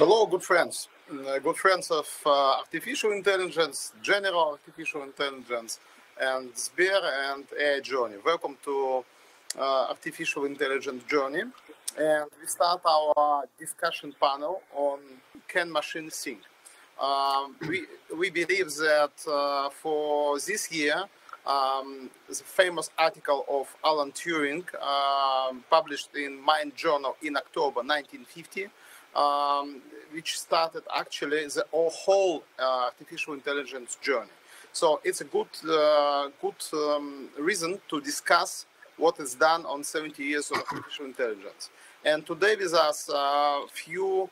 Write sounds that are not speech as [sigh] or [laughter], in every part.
Hello, good friends. Uh, good friends of uh, artificial intelligence, general artificial intelligence, and Sber and AI Journey. Welcome to uh, Artificial Intelligence Journey. And we start our discussion panel on can machine think? Um, we, we believe that uh, for this year, um, the famous article of Alan Turing, um, published in Mind Journal in October 1950, um, which started actually the whole uh, artificial intelligence journey. So it's a good, uh, good um, reason to discuss what is done on 70 years of artificial intelligence. And today with us a uh, few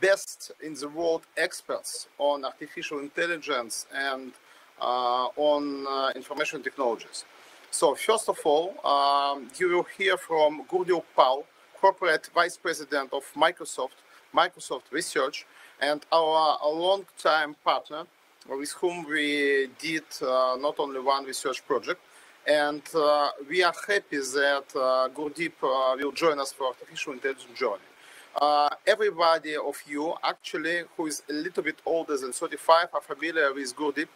best in the world experts on artificial intelligence and uh, on uh, information technologies. So first of all, um, you will hear from Gurdeep Pall, corporate vice president of Microsoft, Microsoft Research, and our long-time partner with whom we did uh, not only one research project. And uh, we are happy that uh, Gurdeep uh, will join us for Artificial Intelligence Journey. Uh, everybody of you, actually, who is a little bit older than 35, are familiar with Gurdeep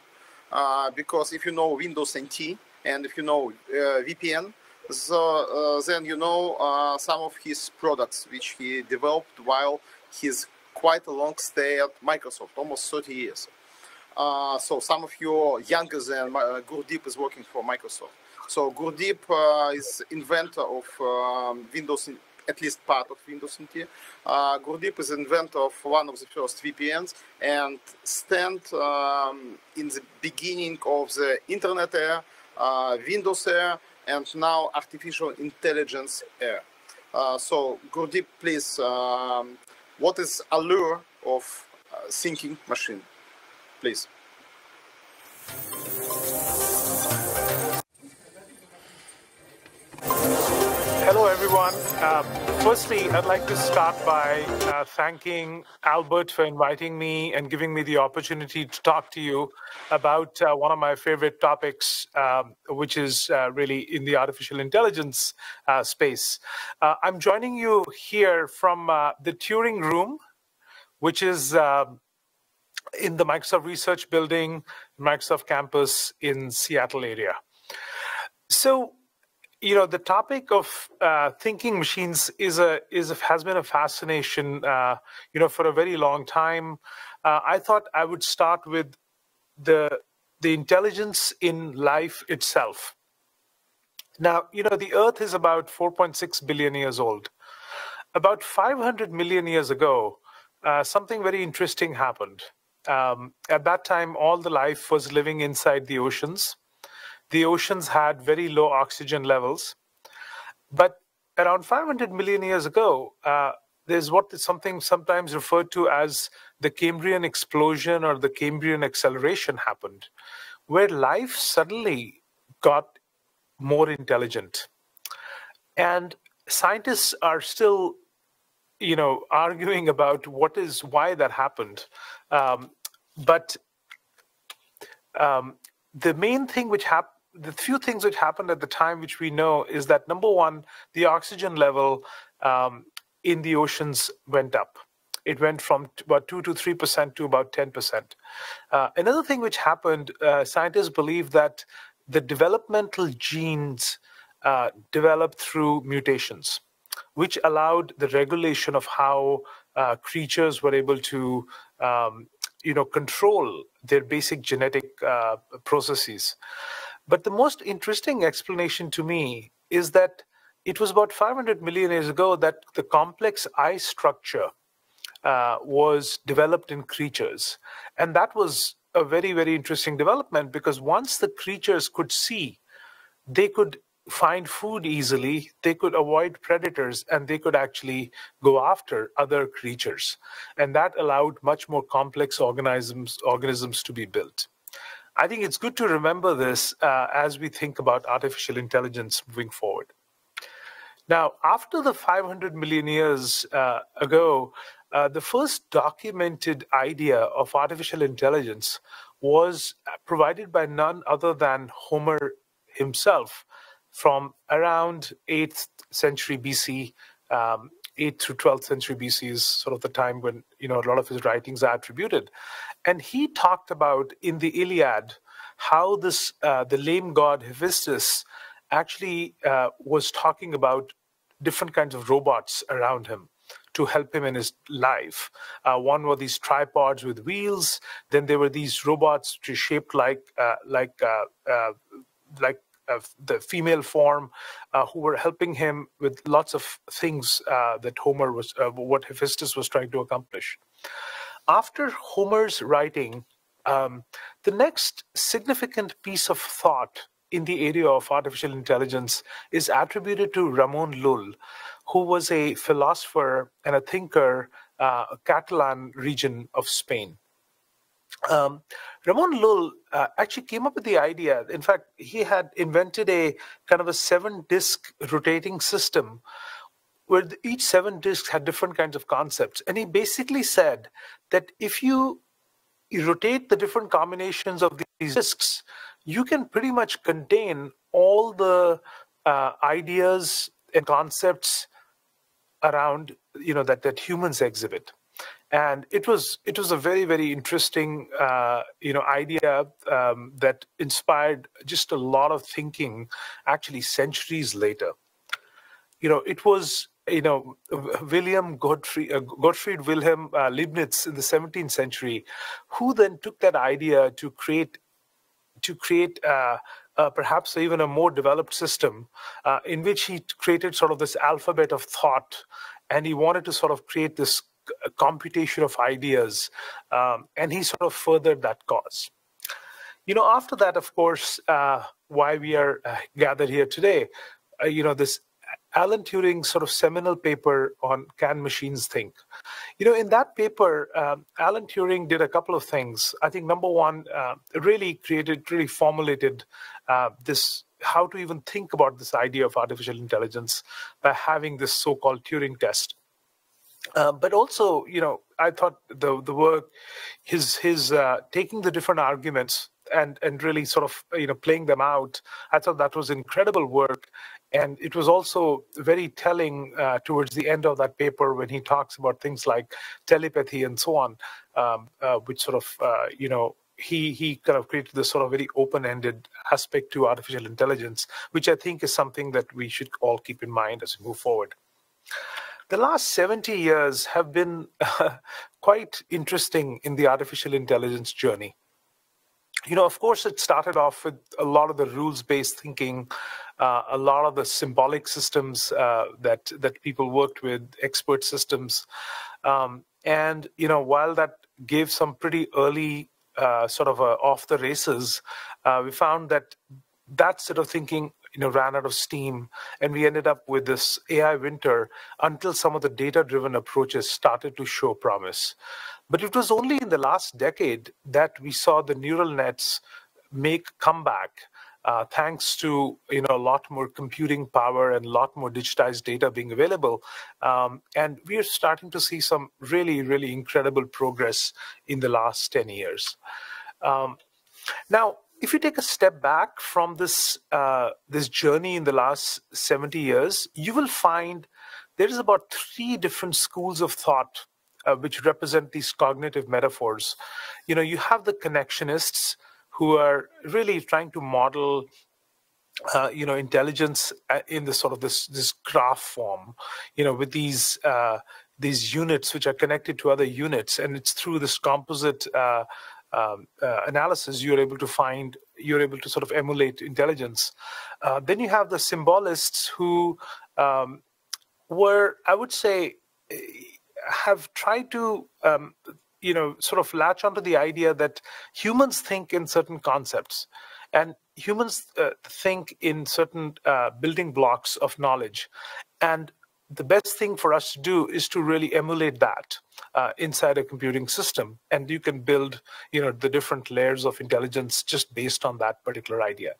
uh, because if you know Windows NT and if you know VPN, so uh, then you know uh, some of his products which he developed while he's quite a long stay at Microsoft, almost 30 years. Uh, so some of you younger than uh, Gurdeep is working for Microsoft. So Gurdeep uh, is inventor of um, Windows, at least part of Windows NT. Uh, Gurdeep is inventor of one of the first VPNs and stand um, in the beginning of the Internet era, uh, Windows era, and now artificial intelligence era. Uh, so Gurdeep, please, um, what is allure of uh, thinking machine? Please. Everyone. Uh, firstly, I'd like to start by uh, thanking Albert for inviting me and giving me the opportunity to talk to you about uh, one of my favorite topics, um, which is uh, really in the artificial intelligence uh, space. Uh, I'm joining you here from the Turing Room, which is um, in the Microsoft Research Building, Microsoft campus in Seattle area. So, you know the topic of uh, thinking machines is a is a, has been a fascination uh, you know for a very long time. Uh, i thought i would start with the the intelligence in life itself. Now you know the earth is about 4.6 billion years old. About 500 million years ago uh, something very interesting happened. Um, at that time all the life was living inside the oceans the oceans had very low oxygen levels. But around 500 million years ago, uh, there's what is something sometimes referred to as the Cambrian explosion or the Cambrian acceleration happened, where life suddenly got more intelligent. And scientists are still, you know, arguing about what is why that happened. Um, but um, the main thing which happened the few things which happened at the time, which we know, is that number one, the oxygen level um, in the oceans went up. It went from about 2 to 3% to about 10%. Uh, another thing which happened, uh, scientists believe that the developmental genes uh, developed through mutations, which allowed the regulation of how uh, creatures were able to um, you know, control their basic genetic uh, processes. But the most interesting explanation to me is that it was about 500 million years ago that the complex eye structure uh, was developed in creatures. And that was a very, very interesting development because once the creatures could see, they could find food easily, they could avoid predators, and they could actually go after other creatures. And that allowed much more complex organisms, organisms to be built. I think it's good to remember this uh, as we think about artificial intelligence moving forward. Now, after the 500 million years uh, ago, uh, the first documented idea of artificial intelligence was provided by none other than Homer himself from around 8th century BC um, 8th through 12th century BC is sort of the time when you know a lot of his writings are attributed, and he talked about in the Iliad how this uh, the lame god Hephaestus actually uh, was talking about different kinds of robots around him to help him in his life. Uh, one were these tripods with wheels. Then there were these robots which shaped like uh, like uh, uh like uh, the female form, uh, who were helping him with lots of things that Homer was what Hephaestus was trying to accomplish. After Homer's writing, um, the next significant piece of thought in the area of artificial intelligence is attributed to Ramon Lull, who was a philosopher and a thinker, uh, Catalan region of Spain. Um, Ramon Lull uh, actually came up with the idea. In fact, he had invented a kind of a seven disc rotating system where each seven discs had different kinds of concepts. And he basically said that if you, you rotate the different combinations of these discs, you can pretty much contain all the uh, ideas and concepts around you know that that humans exhibit and it was it was a very very interesting uh, you know idea um, that inspired just a lot of thinking actually centuries later you know it was you know william gottfried, uh, gottfried wilhelm uh, leibniz in the 17th century who then took that idea to create to create uh, uh, perhaps even a more developed system uh, in which he created sort of this alphabet of thought and he wanted to sort of create this computation of ideas um, and he sort of furthered that cause. You know after that of course uh, why we are uh, gathered here today uh, you know this Alan Turing's sort of seminal paper on Can Machines Think. You know, in that paper, um, Alan Turing did a couple of things. I think number one, uh, really created, really formulated uh, this how to even think about this idea of artificial intelligence by having this so-called Turing test. Uh, but also, you know, I thought the the work, his his uh, taking the different arguments and and really sort of you know playing them out. I thought that was incredible work, and it was also very telling uh, towards the end of that paper when he talks about things like telepathy and so on, um, uh, which sort of, uh, you know, he, he kind of created this sort of very open ended aspect to artificial intelligence, which I think is something that we should all keep in mind as we move forward. The last 70 years have been [laughs] quite interesting in the artificial intelligence journey you know, of course, it started off with a lot of the rules-based thinking, uh, a lot of the symbolic systems uh, that that people worked with, expert systems, um, and you know, while that gave some pretty early uh, sort of off the races, uh, we found that that sort of thinking you know ran out of steam. And we ended up with this ai winter until some of the data driven approaches started to show promise but it was only in the last decade that we saw the neural nets make comeback uh, thanks to you know a lot more computing power and a lot more digitized data being available. Um, and we are starting to see some really really incredible progress in the last 10 years. Um, now if you take a step back from this uh, this journey in the last 70 years you will find there is about three different schools of thought uh, which represent these cognitive metaphors. You know, you have the connectionists who are really trying to model uh, you know intelligence uh, in this sort of this this graph form you know with these uh, these units which are connected to other units and it's through this composite uh, um, uh, analysis you're able to find you're able to sort of emulate intelligence uh, then you have the symbolists who um, were i would say have tried to um, you know sort of latch onto the idea that humans think in certain concepts and humans uh, think in certain uh, building blocks of knowledge. And the best thing for us to do is to really emulate that uh, inside a computing system. And you can build you know the different layers of intelligence just based on that particular idea.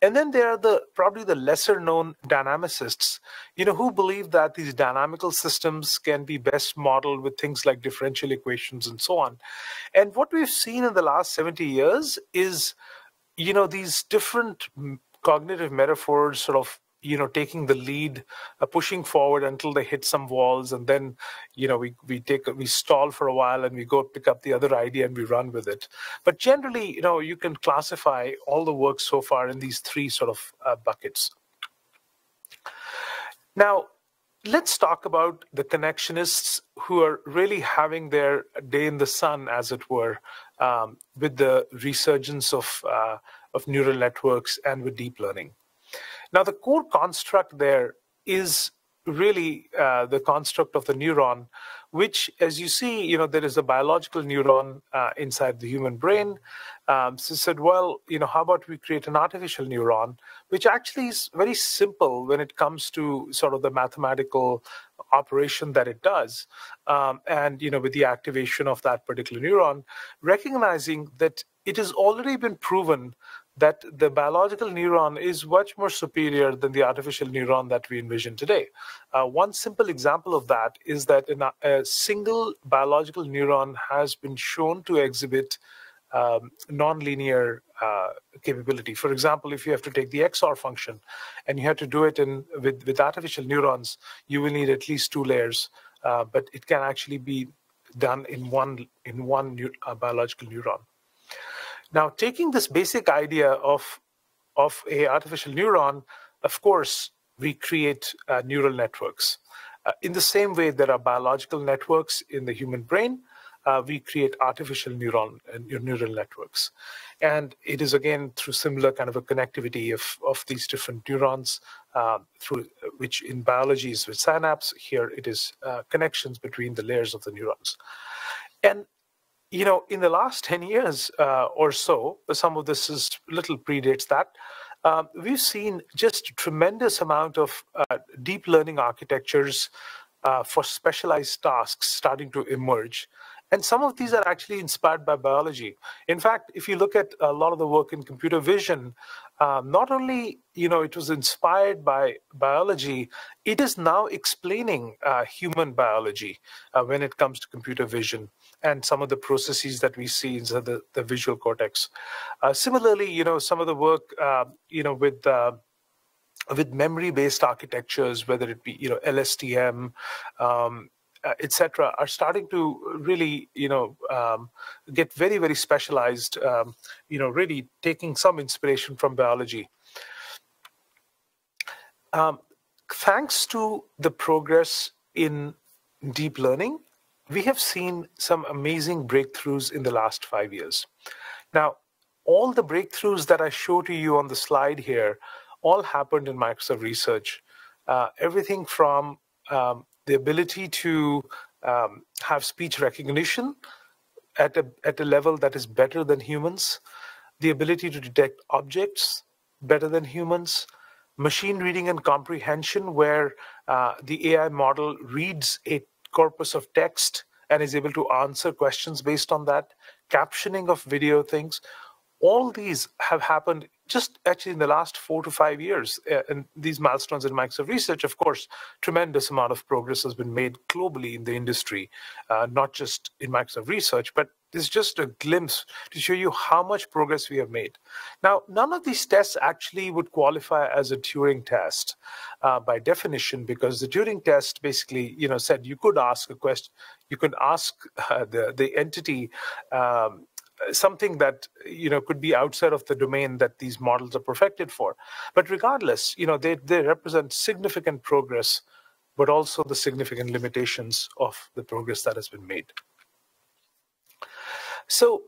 And then there are the probably the lesser known dynamicists you know who believe that these dynamical systems can be best modeled with things like differential equations and so on. And what we've seen in the last 70 years is you know these different cognitive metaphors sort of you know taking the lead uh, pushing forward until they hit some walls and then you know we we take we stall for a while and we go pick up the other idea and we run with it. But generally you know you can classify all the work so far in these three sort of uh, buckets. Now let's talk about the connectionists who are really having their day in the sun as it were um, with the resurgence of uh, of neural networks and with deep learning now, the core construct there is really uh, the construct of the neuron, which, as you see, you know, there is a biological neuron uh, inside the human brain. Um, so said, well, you know, how about we create an artificial neuron, which actually is very simple when it comes to sort of the mathematical operation that it does. Um, and, you know, with the activation of that particular neuron, recognizing that it has already been proven that the biological neuron is much more superior than the artificial neuron that we envision today. Uh, one simple example of that is that a, a, single biological neuron has been shown to exhibit um, nonlinear uh, capability. For example, if you have to take the XOR function and you have to do it in with, with artificial neurons, you will need at least two layers, uh, but it can actually be done in one in one uh, biological neuron. Now, taking this basic idea of, of a artificial neuron, of course, we create uh, neural networks. Uh, in the same way, there are biological networks in the human brain. Uh, we create artificial neuron uh, neural networks, and it is again through similar kind of a connectivity of of these different neurons, uh, through which in biology is with synapse. Here, it is uh, connections between the layers of the neurons, and you know, in the last 10 years uh, or so, some of this is little predates that, uh, we've seen just a tremendous amount of uh, deep learning architectures uh, for specialized tasks starting to emerge. And some of these are actually inspired by biology. In fact, if you look at a lot of the work in computer vision, um, not only you know it was inspired by biology, it is now explaining uh, human biology uh, when it comes to computer vision and some of the processes that we see in the, the visual cortex. Uh, similarly, you know some of the work uh, you know with uh, with memory-based architectures, whether it be you know LSTM, um, uh, etc., are starting to really, you know, um, get very, very specialized. Um, you know, really taking some inspiration from biology. Um, thanks to the progress in deep learning, we have seen some amazing breakthroughs in the last five years. Now, all the breakthroughs that I show to you on the slide here all happened in Microsoft Research. Uh, everything from um, the ability to um, have speech recognition at a, at a level that is better than humans, the ability to detect objects better than humans, machine reading and comprehension, where uh, the AI model reads a corpus of text and is able to answer questions based on that, captioning of video things. All these have happened just actually in the last four to five years, uh, and these milestones in Microsoft Research, of course, tremendous amount of progress has been made globally in the industry, uh, not just in Microsoft Research, but this is just a glimpse to show you how much progress we have made. Now, none of these tests actually would qualify as a Turing test uh, by definition, because the Turing test basically, you know, said you could ask a question, you could ask [laughs] uh, the the entity um, something that you know could be outside of the domain that these models are perfected for but regardless you know they, they represent significant progress but also the significant limitations of the progress that has been made so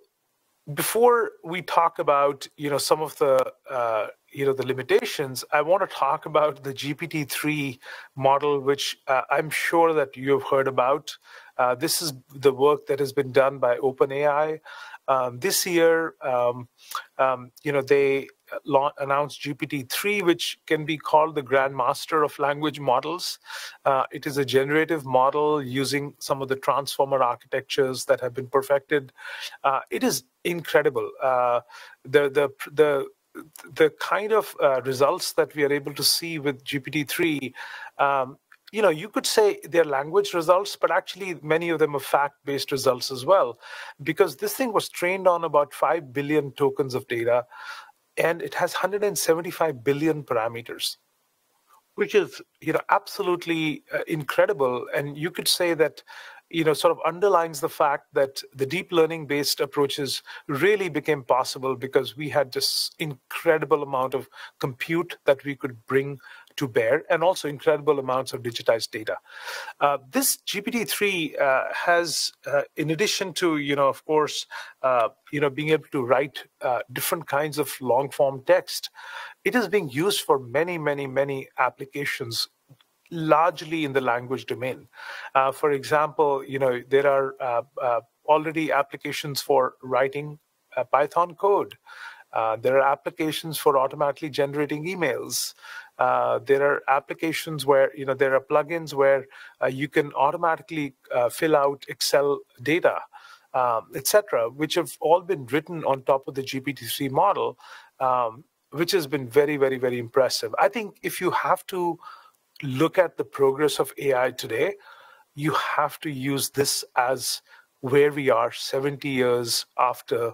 before we talk about you know some of the uh, you know the limitations i want to talk about the gpt-3 model which uh, i'm sure that you have heard about. Uh, this is the work that has been done by openai. Um, this year, um, um, you know, they announced GPT-3, which can be called the grandmaster of language models. Uh, it is a generative model using some of the transformer architectures that have been perfected. Uh, it is incredible. Uh, the the the the kind of uh, results that we are able to see with GPT-3 um, you know, you could say they're language results, but actually many of them are fact-based results as well, because this thing was trained on about 5 billion tokens of data, and it has 175 billion parameters. which is you know absolutely uh, incredible and you could say that you know sort of underlines the fact that the deep learning based approaches really became possible because we had this incredible amount of compute that we could bring to bear and also incredible amounts of digitized data. Uh, this GPT-3 uh, has, uh, in addition to, you know, of course, uh, you know, being able to write uh, different kinds of long form text, it is being used for many, many, many applications largely in the language domain. Uh, for example, you know, there are already applications for writing Python code. Uh, there are applications for automatically generating emails. Uh, there are applications where you know there are plugins where you can automatically fill out Excel data, um, etc., which have all been written on top of the GPT-3 model, um, which has been very, very, very impressive. I think if you have to look at the progress of AI today, you have to use this as where we are 70 years after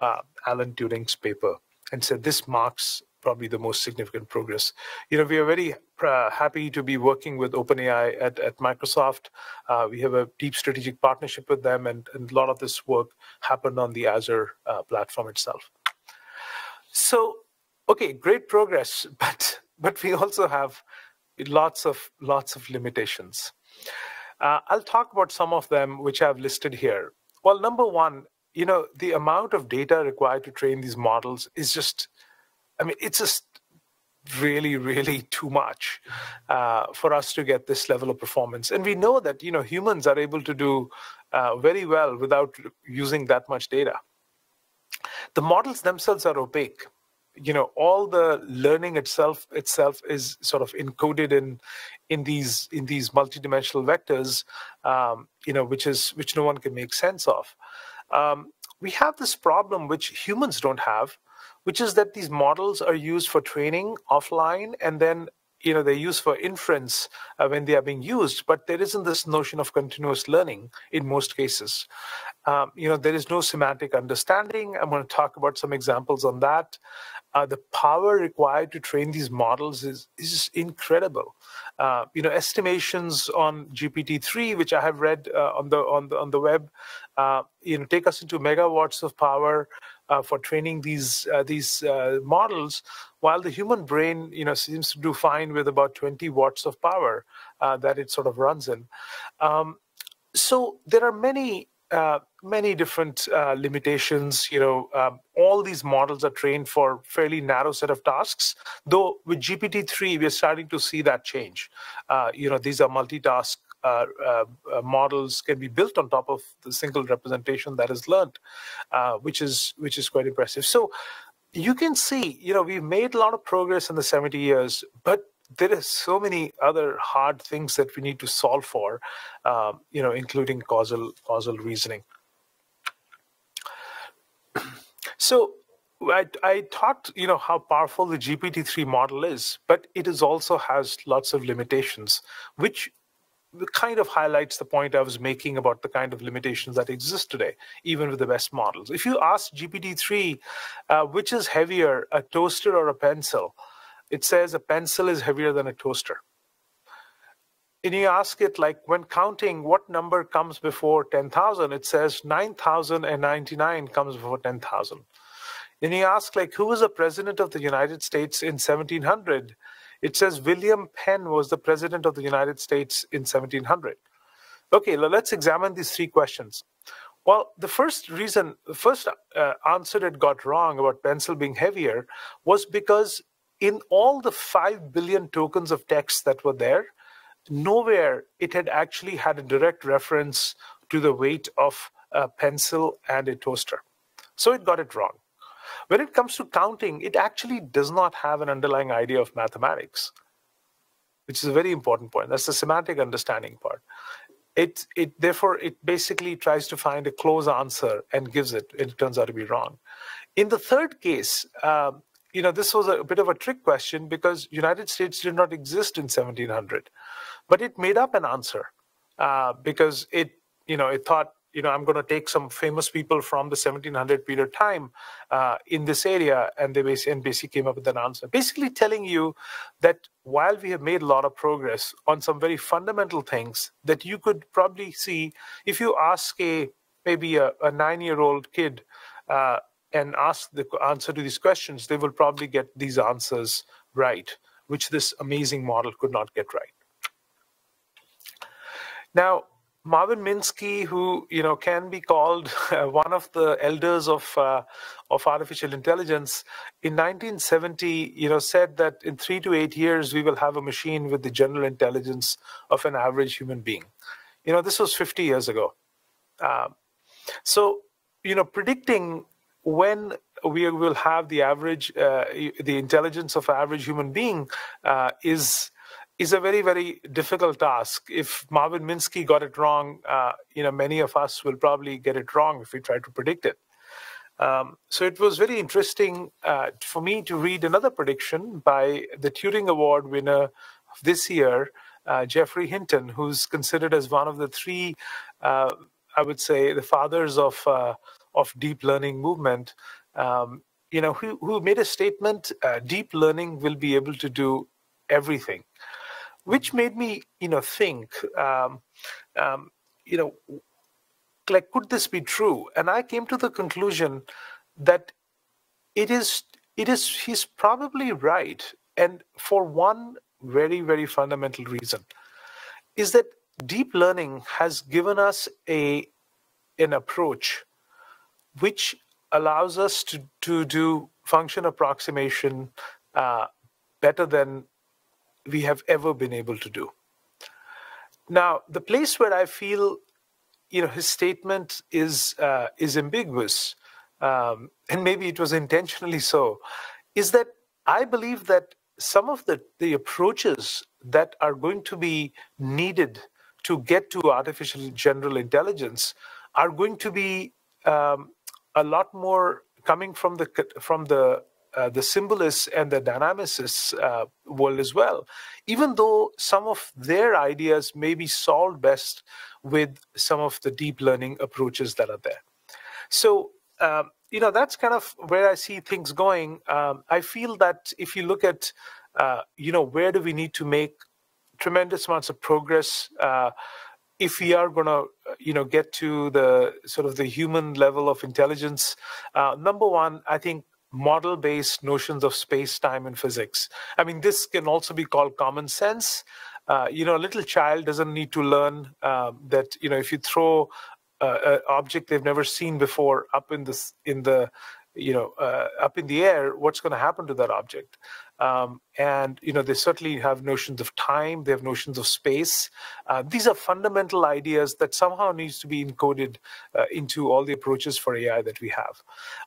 uh, Alan Turing's paper. And so this marks probably the most significant progress. You know, we are very uh, happy to be working with OpenAI at, at Microsoft. Uh, we have a deep strategic partnership with them, and, and, a lot of this work happened on the Azure uh, platform itself. So, okay, great progress, [laughs] but but we also have lots of lots of limitations. Uh, I'll talk about some of them, which I've listed here. Well, number one, you know, the amount of data required to train these models is just, I mean, it's just really, really [laughs] too much uh, for us to get this level of performance. And we know that, you know, humans are able to do uh, very well without using that much data. The models themselves are opaque you know all the learning itself itself is sort of encoded in in these in these multidimensional vectors um, you know which is which no one can make sense of um, we have this problem which humans don't have which is that these models are used for training offline and then you know they're used for inference uh, when they are being used but there isn't this notion of continuous learning in most cases. Um, you know there is no semantic understanding. I'm going to talk about some examples on that. Uh, the power required to train these models is is incredible. Uh, you know, estimations on GPT-3, which I have read uh, on the on the on the web, uh, you know, take us into megawatts of power for training these uh, these models, while the human brain, you know, seems to do fine with about 20 watts of power that it sort of runs in. Um, so there are many uh, many different uh, limitations. You know, um, all these models are trained for fairly narrow set of tasks. Though with GPT-3, we're starting to see that change. Uh, you know, these are multitask uh, uh, models can be built on top of the single representation that is learned, which is which is quite impressive. So you can see, you know, we've made a lot of progress in the 70 years, but there are so many other hard things that we need to solve for, um, you know, including causal causal reasoning. [clears throat] So I, I, talked, you know, how powerful the GPT-3 model is, but it is also has lots of limitations, which kind of highlights the point I was making about the kind of limitations that exist today, even with the best models. If you ask GPT-3, uh, which is heavier, a toaster or a pencil, it says a pencil is heavier than a toaster. And you ask it, like, when counting, what number comes before 10,000? It says 9,099 comes before 10,000. Then you ask, like, who was the president of the United States in 1700? It says William Penn was the president of the United States in 1700. Okay, let's examine these three questions. Well, the first reason, the first uh, answer it got wrong about pencil being heavier was because in all the 5 billion tokens of text that were there, nowhere it had actually had a direct reference to the weight of a pencil and a toaster. So it got it wrong. When it comes to counting, it actually does not have an underlying idea of mathematics, which is a very important point. That's the semantic understanding part. It, it therefore it basically tries to find a close answer and gives it. It turns out to be wrong. In the third case, uh, you know, this was a bit of a trick question because United States did not exist in 1700, but it made up an answer uh, because it, you know, it thought you know, I'm going to take some famous people from the 1700 period time uh, in this area, and they basically, and basically came up with an answer. Basically, telling you that while we have made a lot of progress on some very fundamental things, that you could probably see if you ask a maybe a, a nine-year-old kid uh, and ask the answer to these questions, they will probably get these answers right, which this amazing model could not get right. Now, Marvin Minsky, who you know can be called uh, [laughs] one of the elders of uh, of artificial intelligence, in 1970, you know, said that in three to eight years we will have a machine with the general intelligence of an average human being. You know, this was 50 years ago. Um, so, you know, predicting when we will have the average, uh, the intelligence of average human being uh, is is a very very difficult task. If Marvin Minsky got it wrong, uh, you know, many of us will probably get it wrong if we try to predict it. Um, so it was very interesting uh, for me to read another prediction by the Turing Award winner this year, uh, Geoffrey Hinton, who's considered as one of the three, uh, I would say, the fathers of uh, of deep learning movement. Um, you know, who, who made a statement: uh, deep learning will be able to do everything, which made me, you know, think, um, um, you know, like could this be true? And I came to the conclusion that it is. It is. He's probably right, and for one very, very fundamental reason, is that deep learning has given us a an approach which allows us to, to do function approximation uh, better than we have ever been able to do. Now, the place where I feel, you know, his statement is uh, is ambiguous, um, and maybe it was intentionally so, is that I believe that some of the, the approaches that are going to be needed to get to artificial general intelligence are going to be um, a lot more coming from the from the uh, the symbolists and the dynamicists uh, world as well, even though some of their ideas may be solved best with some of the deep learning approaches that are there. So, um, you know, that's kind of where I see things going. Um, I feel that if you look at, uh, you know, where do we need to make tremendous amounts of progress uh, if we are going to you know get to the sort of the human level of intelligence uh, number one i think model based notions of space time and physics. I mean this can also be called common sense. Uh, you know a little child doesn't need to learn uh, that you know if you throw an object they've never seen before up in this in the you know uh, up in the air what's going to happen to that object um, and you know they certainly have notions of time they have notions of space. Uh, these are fundamental ideas that somehow needs to be encoded uh, into all the approaches for ai that we have.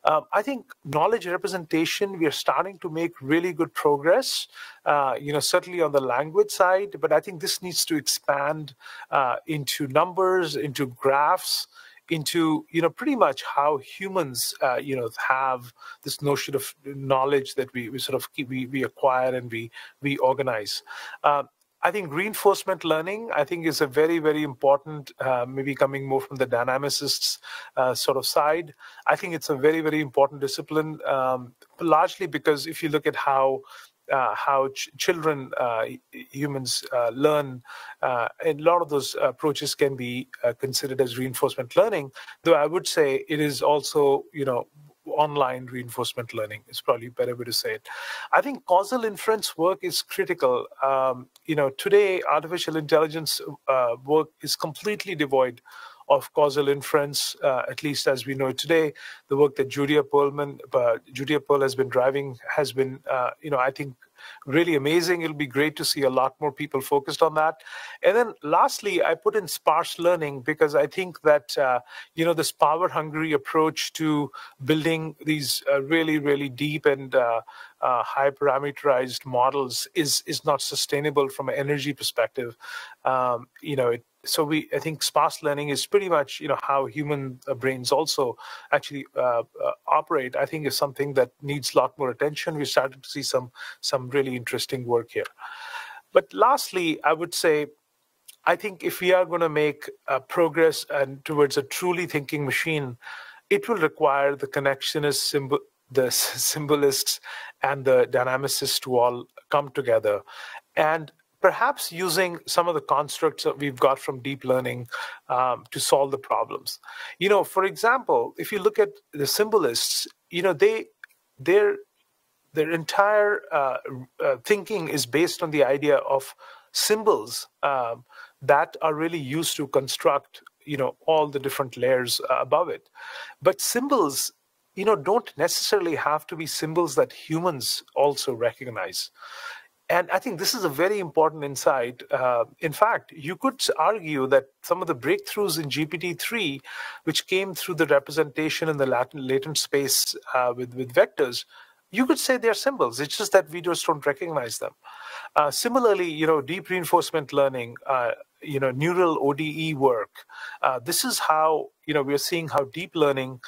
Um, i think knowledge representation we are starting to make really good progress uh, you know certainly on the language side but i think this needs to expand uh, into numbers into graphs into you know pretty much how humans uh, you know have this notion of knowledge that we, we sort of keep, we, we acquire and we we organize uh, I think reinforcement learning, I think, is a very, very important, uh, maybe coming more from the dynamicists uh, sort of side. I think it's a very, very important discipline, um, largely because if you look at how uh, how ch- children, uh, humans uh, learn. Uh, and a lot of those approaches can be uh, considered as reinforcement learning, though I would say it is also, you know, online reinforcement learning is probably a better way to say it. I think causal inference work is critical. Um, you know, today artificial intelligence uh, work is completely devoid of causal inference, uh, at least as we know today. The work that Judea Pearlman, uh, Judea Pearl has been driving has been, uh, you know, I think really amazing. It'll be great to see a lot more people focused on that. And then lastly, I put in sparse learning because I think that, uh, you know, this power hungry approach to building these uh, really, really deep and uh, uh, high parameterized models is, is not sustainable from an energy perspective. Um, you know, it, so we i think sparse learning is pretty much you know how human uh, brains also actually uh, uh, operate. I think is something that needs a lot more attention. We started to see some some really interesting work here. But lastly i would say I think if we are going to make uh, progress and towards a truly thinking machine, it will require the connectionist symbol, the [laughs] symbolists and the dynamicists to all come together. And perhaps using some of the constructs that we've got from deep learning um, to solve the problems. You know, for example, if you look at the symbolists, you know, they their their entire uh, uh, thinking is based on the idea of symbols um, that are really used to construct you know all the different layers uh, above it but symbols you know don't necessarily have to be symbols that humans also recognize and I think this is a very important insight. Uh, in fact, you could argue that some of the breakthroughs in GPT-3, which came through the representation in the latent space uh, with, with vectors, you could say they're symbols. It's just that we just don't recognize them. Uh, similarly, you know, deep reinforcement learning, uh, you know, neural ODE work. Uh, this is how you know we are seeing how deep learning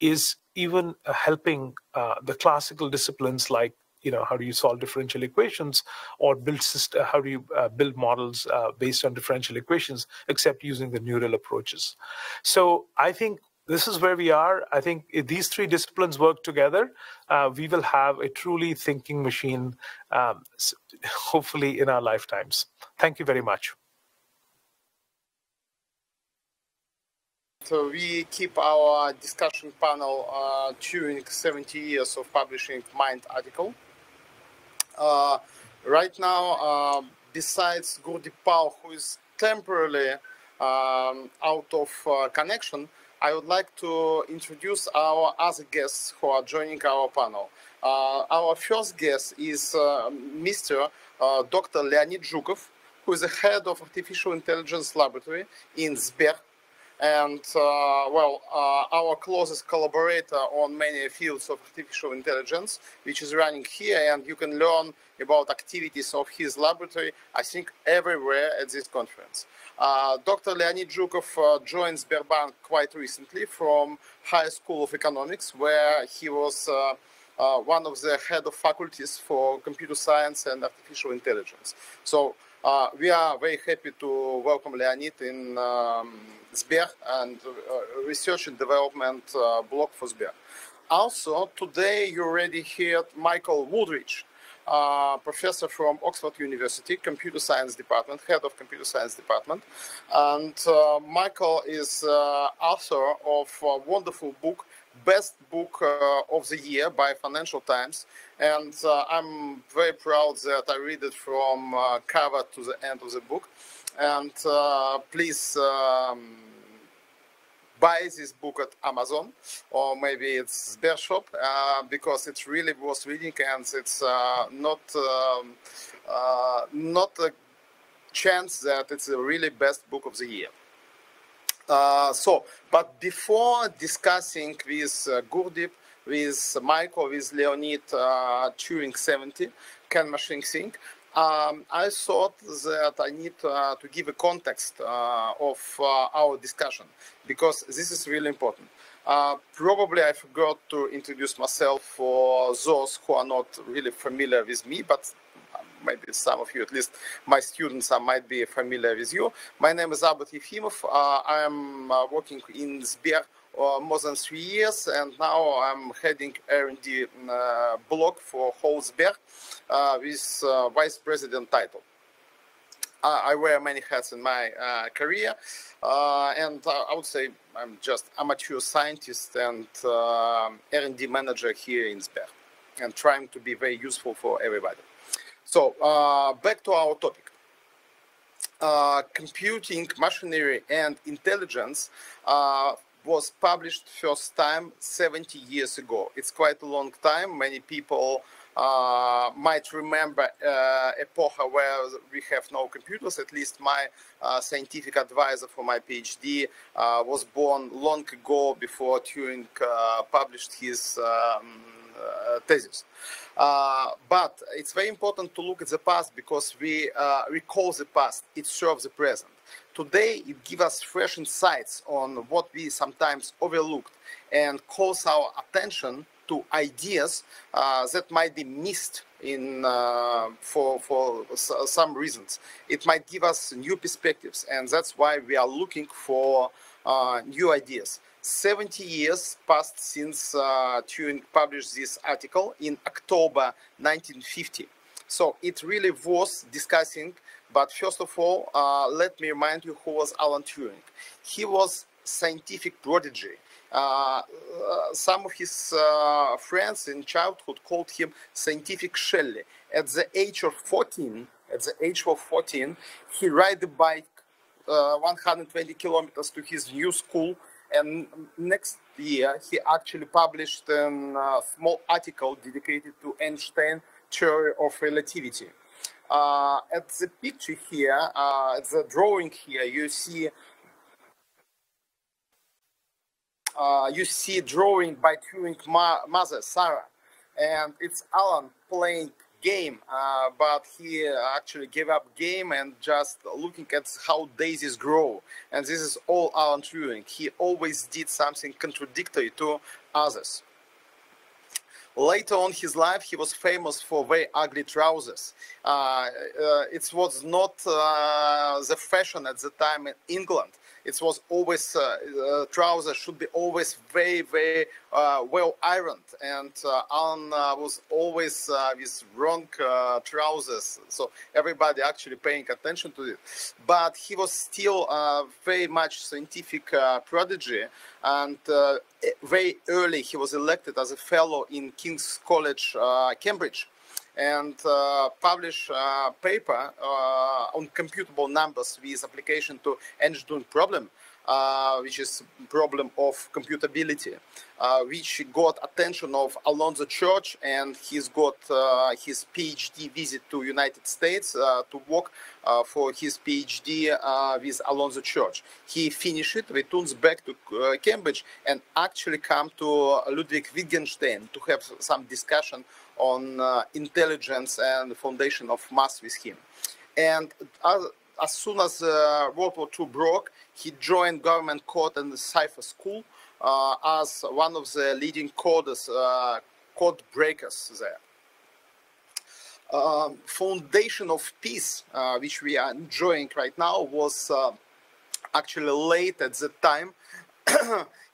is even uh, helping the classical disciplines like you know how do you solve differential equations or build system, how do you uh, build models uh, based on differential equations except using the neural approaches. So i think this is where we are. I think if these three disciplines work together uh, we will have a truly thinking machine um, hopefully in our lifetimes. Thank you very much we keep our discussion panel uh, during 70 years of publishing Mind article. Uh, right now, uh, besides Gurdeep Pall, who is temporarily um, out of uh, connection, I would like to introduce our other guests who are joining our panel. Uh, our first guest is uh, Mr. Dr. Leonid Zhukov, who is the head of Artificial Intelligence Laboratory in Sber, and uh, well, uh, our closest collaborator on many fields of artificial intelligence, which is running here, and you can learn about activities of his laboratory, I think, everywhere at this conference. Uh, Dr. Leonid Zhukov uh, joined Sberbank quite recently from High School of Economics, where he was uh, uh, one of the head of faculties for computer science and artificial intelligence. So uh, we are very happy to welcome Leonid in um, Sber and uh, research and development uh, block for Sber. Also, today you already heard Michael Wooldridge, uh, professor from Oxford University, computer science department, head of computer science department. And uh, Michael is uh, author of a wonderful book, best book uh, of the year by Financial Times. And uh, I'm very proud that I read it from uh, cover to the end of the book. And please um, buy this book at Amazon or maybe it's Bear Shop uh, because it's really worth reading and it's uh, not um, uh, not a chance that it's the really best book of the year. Uh, so, but before discussing with uh, Gurdeep, with Michael, with Leonid uh, Turing 70, Can Machine Think, um, I thought that I need uh, to give a context uh, of uh, our discussion because this is really important. Uh, probably I forgot to introduce myself for those who are not really familiar with me, but maybe some of you, at least my students, I might be familiar with you. My name is Albert Yefimov. Uh, I am uh, working in Sber uh, more than three years, and now I'm heading R&D uh, block for Holzberg uh, with uh, vice president title. I wear many hats in my uh, career, uh, and I would say I'm just amateur scientist and R&D manager here in Sber, and trying to be very useful for everybody. So back to our topic. Uh, computing, machinery, and intelligence uh, was published first time 70 years ago. It's quite a long time. Many people uh, might remember uh, epoch where we have no computers. At least my uh, scientific advisor for my PhD uh, was born long ago before Turing uh, published his um, uh, thesis. but it's very important to look at the past because we recall the past. It serves the present. Today, it gives us fresh insights on what we sometimes overlooked and calls our attention to ideas uh, that might be missed in uh, for for some reasons. It might give us new perspectives, and that's why we are looking for uh, new ideas. 70 years passed since uh, Turing published this article in October 1950. So it really was discussing, but first of all, uh, let me remind you who was Alan Turing. He was scientific prodigy. Uh, uh, some of his uh, friends in childhood called him scientific Shelley. At the age of 14, at the age of 14, he ride the bike uh, 120 kilometers to his new school and next year, he actually published a uh, small article dedicated to Einstein theory of relativity. Uh, at the picture here, uh, the drawing here, you see uh, you see drawing by Turing mother Sarah, and it's Alan playing game, uh, but he actually gave up game and just looking at how daisies grow. And this is all Alan Turing. He always did something contradictory to others. Later on his life, he was famous for very ugly trousers. Uh, uh, it was not uh, the fashion at the time in England it was always uh, uh, trousers should be always very very uh, well ironed. And uh, Alan uh, was always uh, with wrong trousers. So everybody actually paying attention to it. But he was still very much scientific prodigy. And very early he was elected as a fellow in King's College Cambridge and uh, publish a paper uh, on computable numbers with application to Entscheidungsproblem. Uh, which is problem of computability, uh, which got attention of Alonzo Church, and he's got his PhD visit to United States to work for his PhD with Alonzo Church. He finished it, returns back to Cambridge, and actually come to Ludwig Wittgenstein to have some discussion on uh, intelligence and the foundation of mass with him. And as, as soon as uh, World War II broke, he joined government code and the Cipher School uh, as one of the leading coders, uh, code breakers there. Um, foundation of peace, uh, which we are enjoying right now, was uh, actually late at the time. [clears throat]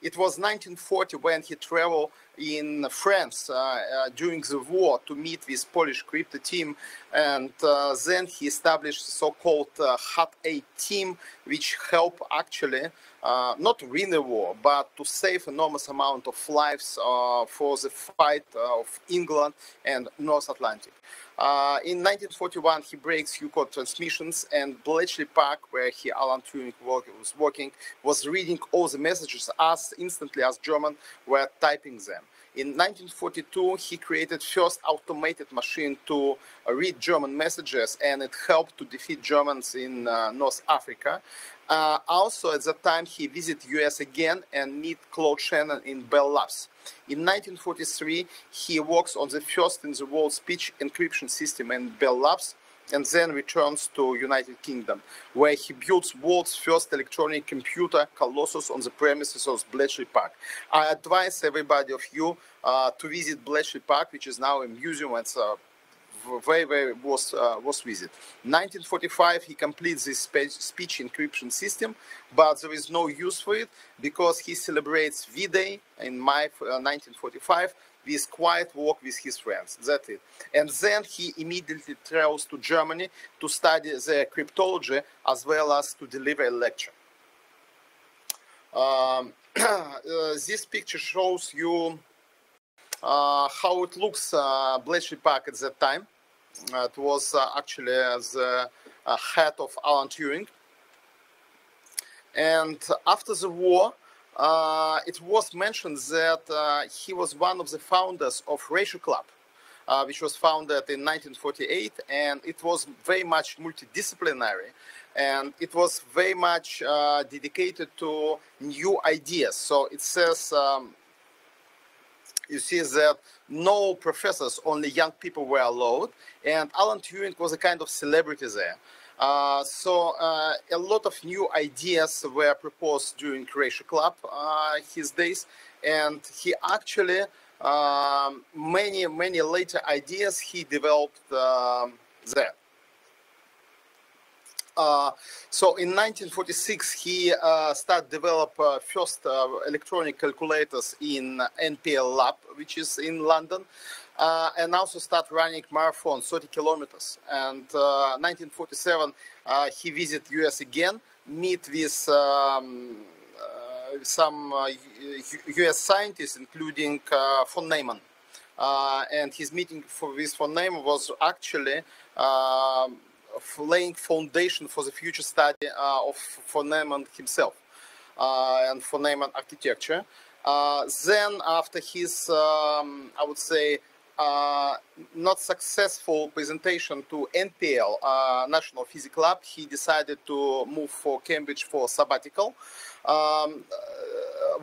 it was 1940 when he traveled in France uh, uh, during the war to meet with Polish crypto team, and uh, then he established the so-called Hut 8 team, which helped actually not win the war, but to save enormous amount of lives for the fight of England and North Atlantic. Uh, in 1941, he breaks Unicode transmissions, and Bletchley Park, where he Alan Turing was working, was reading all the messages as instantly as German were typing them. In 1942, he created first automated machine to uh, read German messages, and it helped to defeat Germans in uh, North Africa. Uh, also, at that time, he visited US again and meet Claude Shannon in Bell Labs. In 1943, he works on the first in the world speech encryption system in Bell Labs and then returns to United Kingdom, where he builds world's first electronic computer, Colossus, on the premises of Bletchley Park. I advise everybody of you uh, to visit Bletchley Park, which is now a museum. It's a very very was uh, was visit. 1945, he completes this speech encryption system, but there is no use for it because he celebrates V-Day in May uh, 1945 with quiet walk with his friends. That's it. And then he immediately travels to Germany to study the cryptology as well as to deliver a lecture. Um, [clears throat] uh, this picture shows you uh, how it looks uh, Bletchley Park at that time. Uh, it was uh, actually the uh, head of Alan Turing. And after the war, uh, it was mentioned that uh, he was one of the founders of Ratio Club, uh, which was founded in 1948, and it was very much multidisciplinary, and it was very much dedicated to new ideas. So it says um, you see that no professors, only young people were allowed, and Alan Turing was a kind of celebrity there. Uh, so uh, a lot of new ideas were proposed during Ratio Club uh, his days, and he actually um, many, many later ideas he developed um, there. Uh, so in 1946, he uh, started develop uh, first uh, electronic calculators in NPL lab, which is in London, uh, and also start running marathon 30 kilometers. And 1947, uh, he visit US again, meet with um, some US scientists, including von Neumann. and his meeting for, with von Neumann was actually um, laying foundation for the future study uh, of von Neumann himself uh, and von Neumann architecture. Uh, then after his, um, I would say, uh, not successful presentation to NPL, uh, National Physics Lab, he decided to move for Cambridge for sabbatical. Um,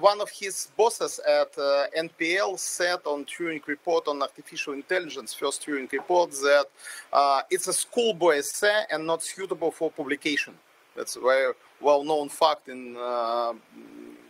one of his bosses at uh, NPL said on Turing report on artificial intelligence, first Turing report, that uh, it's a schoolboy essay and not suitable for publication. That's a very well-known fact in uh,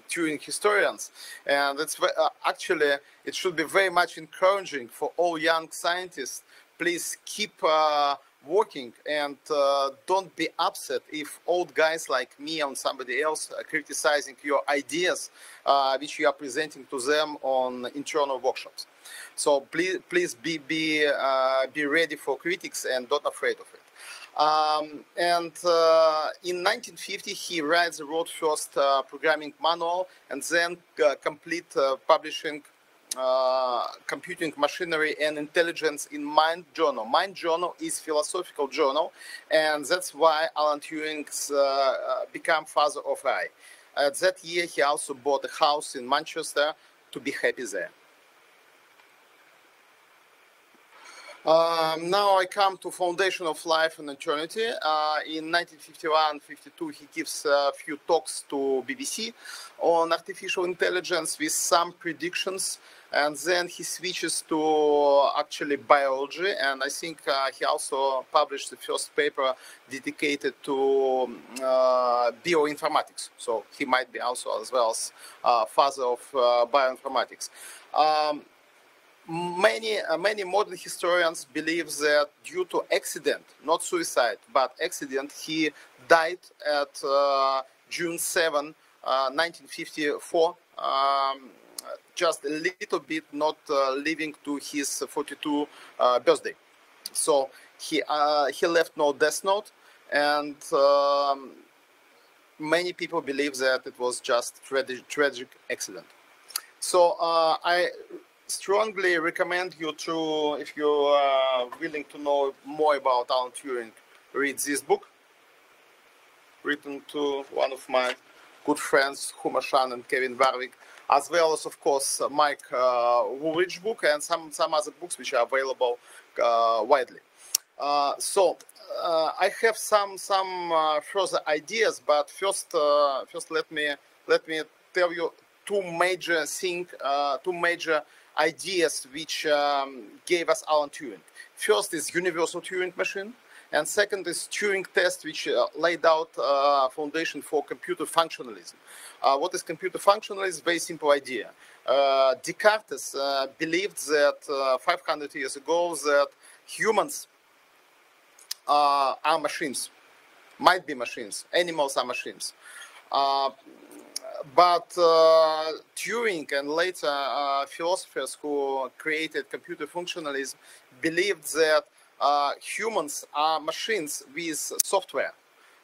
Turing historians, and it's uh, actually it should be very much encouraging for all young scientists. Please keep uh, working and uh, don't be upset if old guys like me and somebody else are criticizing your ideas uh, which you are presenting to them on internal workshops. So please please be be uh, be ready for critics and don't afraid of it. Um, and uh, in 1950 he writes the world first uh, programming manual and then uh, complete publishing uh, computing machinery and intelligence in Mind Journal. Mind Journal is philosophical journal, and that's why Alan Turing uh, uh, became father of AI. Uh, that year, he also bought a house in Manchester to be happy there. Um, now I come to Foundation of Life and Eternity. Uh, in 1951-52, he gives a few talks to BBC on artificial intelligence with some predictions, and then he switches to actually biology. And I think uh, he also published the first paper dedicated to uh, bioinformatics. So he might be also as well as uh, father of uh, bioinformatics. Um, many uh, many modern historians believe that due to accident, not suicide, but accident, he died at uh, June 7, uh, 1954. Um, just a little bit not uh, living to his 42 uh, birthday. So he uh, he left no death note, and um, many people believe that it was just tragic, tragic accident. So I strongly recommend you to, if you are willing to know more about Alan Turing, read this book, written to one of my good friends, Huma Shah and Kevin Warwick, as well as, of course, Mike uh, Wooldridge book and some, some other books which are available uh, widely. Uh, so uh, I have some some uh, further ideas, but first uh, first let me let me tell you two major thing, uh, two major ideas which um, gave us Alan Turing. First is universal Turing machine, and second is Turing test, which uh, laid out uh, foundation for computer functionalism. Uh, what is computer functionalism? Very simple idea. Uh, Descartes uh, believed that uh, 500 years ago that humans are machines, might be machines, animals are machines but uh, Turing and later uh, philosophers who created computer functionalism believed that uh, humans are machines with software.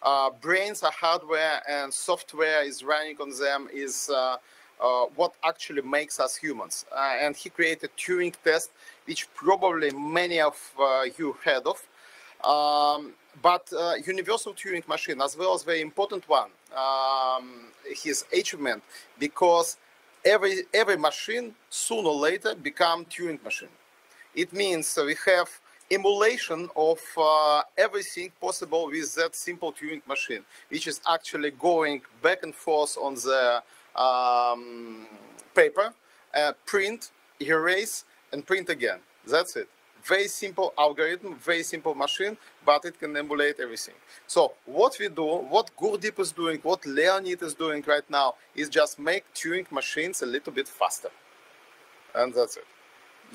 Uh, brains are hardware and software is running on them is uh, uh, what actually makes us humans. and he created Turing test, which probably many of you heard of. Um, but universal Turing machine, as well as very important one, um, his achievement because every every machine sooner or later become Turing machine. It means we have emulation of uh, everything possible with that simple Turing machine, which is actually going back and forth on the um, paper, uh, print, erase, and print again. That's it very simple algorithm, very simple machine, but it can emulate everything. So what we do, what Gurdeep is doing, what Leonid is doing right now is just make Turing machines a little bit faster. And that's it.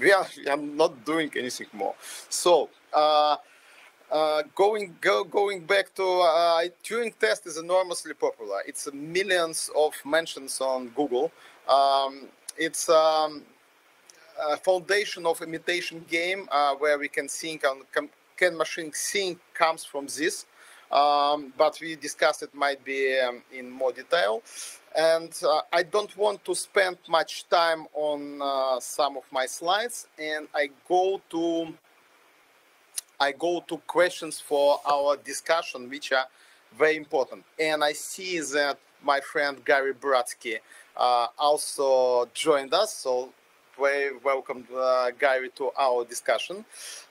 We are, we are not doing anything more. So uh, uh, going go, going back to uh, Turing test is enormously popular. It's millions of mentions on Google. Um, it's um, a foundation of imitation game uh, where we can think on can machine think comes from this. Um, but we discussed it might be um, in more detail. And uh, I don't want to spend much time on uh, some of my slides, and I go to I go to questions for our discussion, which are very important. And I see that my friend Gary Bradski uh, also joined us. So very welcome, uh, Gary, to our discussion.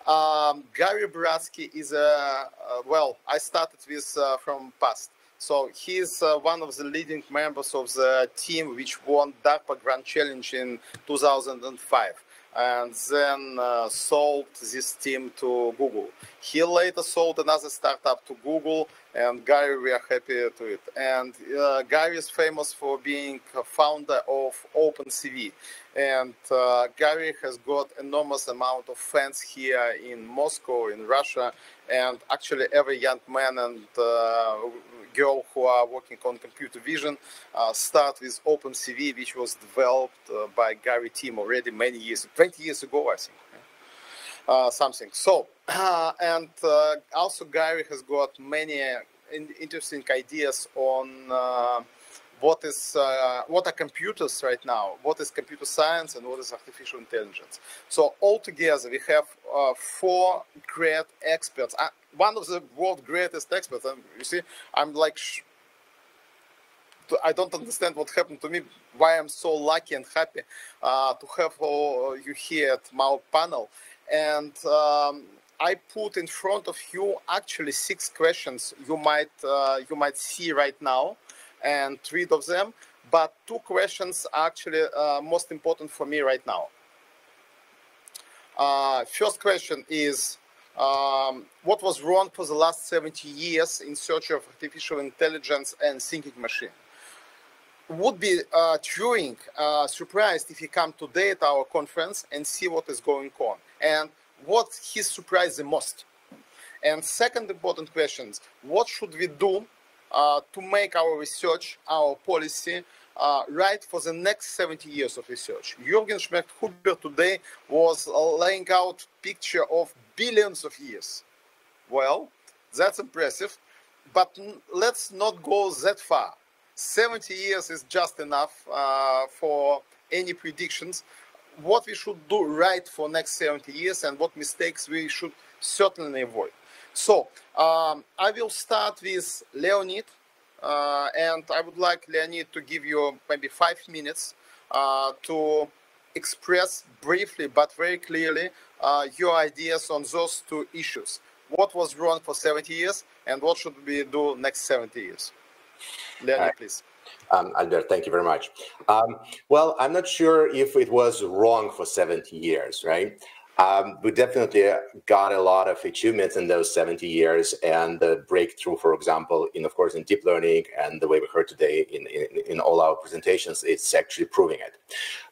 Um, Gary Bradski is a, uh, well, I started with uh, from past. So he's uh, one of the leading members of the team which won DARPA Grand Challenge in 2005 and then uh, sold this team to Google. He later sold another startup to Google, and Gary, we are happy to it. And uh, Gary is famous for being a founder of OpenCV, and uh, Gary has got enormous amount of fans here in Moscow, in Russia, and actually every young man and uh, girl who are working on computer vision uh, start with OpenCV, which was developed uh, by Gary team already many years, 20 years ago, I think. Uh, something. So, [clears throat] and uh, also Gary has got many interesting ideas on what is uh, what are computers right now what is computer science and what is artificial intelligence so altogether we have uh, four great experts uh, one of the world's greatest experts and you see i'm like I don't understand what happened to me, why I'm so lucky and happy uh, to have uh, you here at my panel. And um, I put in front of you actually six questions you might uh, you might see right now and three of them. But two questions are actually uh, most important for me right now. Uh, first question is, um, what was wrong for the last 70 years in search of artificial intelligence and thinking machine? Would be uh, Turing uh, surprised if he come today at our conference and see what is going on and what he surprised the most. And second important question, what should we do uh, to make our research, our policy, uh, right for the next 70 years of research. Jürgen Schmidhuber today was laying out picture of billions of years. Well, that's impressive, but let's not go that far. 70 years is just enough uh, for any predictions. What we should do right for next 70 years and what mistakes we should certainly avoid. So um, I will start with Leonid, uh, and I would like Leonid to give you maybe five minutes uh, to express briefly but very clearly uh, your ideas on those two issues. What was wrong for 70 years, and what should we do next 70 years? Leonid, please. Um, Albert, thank you very much. Um, well, I'm not sure if it was wrong for 70 years, right? Um, we definitely got a lot of achievements in those 70 years and the breakthrough, for example, in, of course, in deep learning and the way we heard today in, in, in all our presentations, it's actually proving it.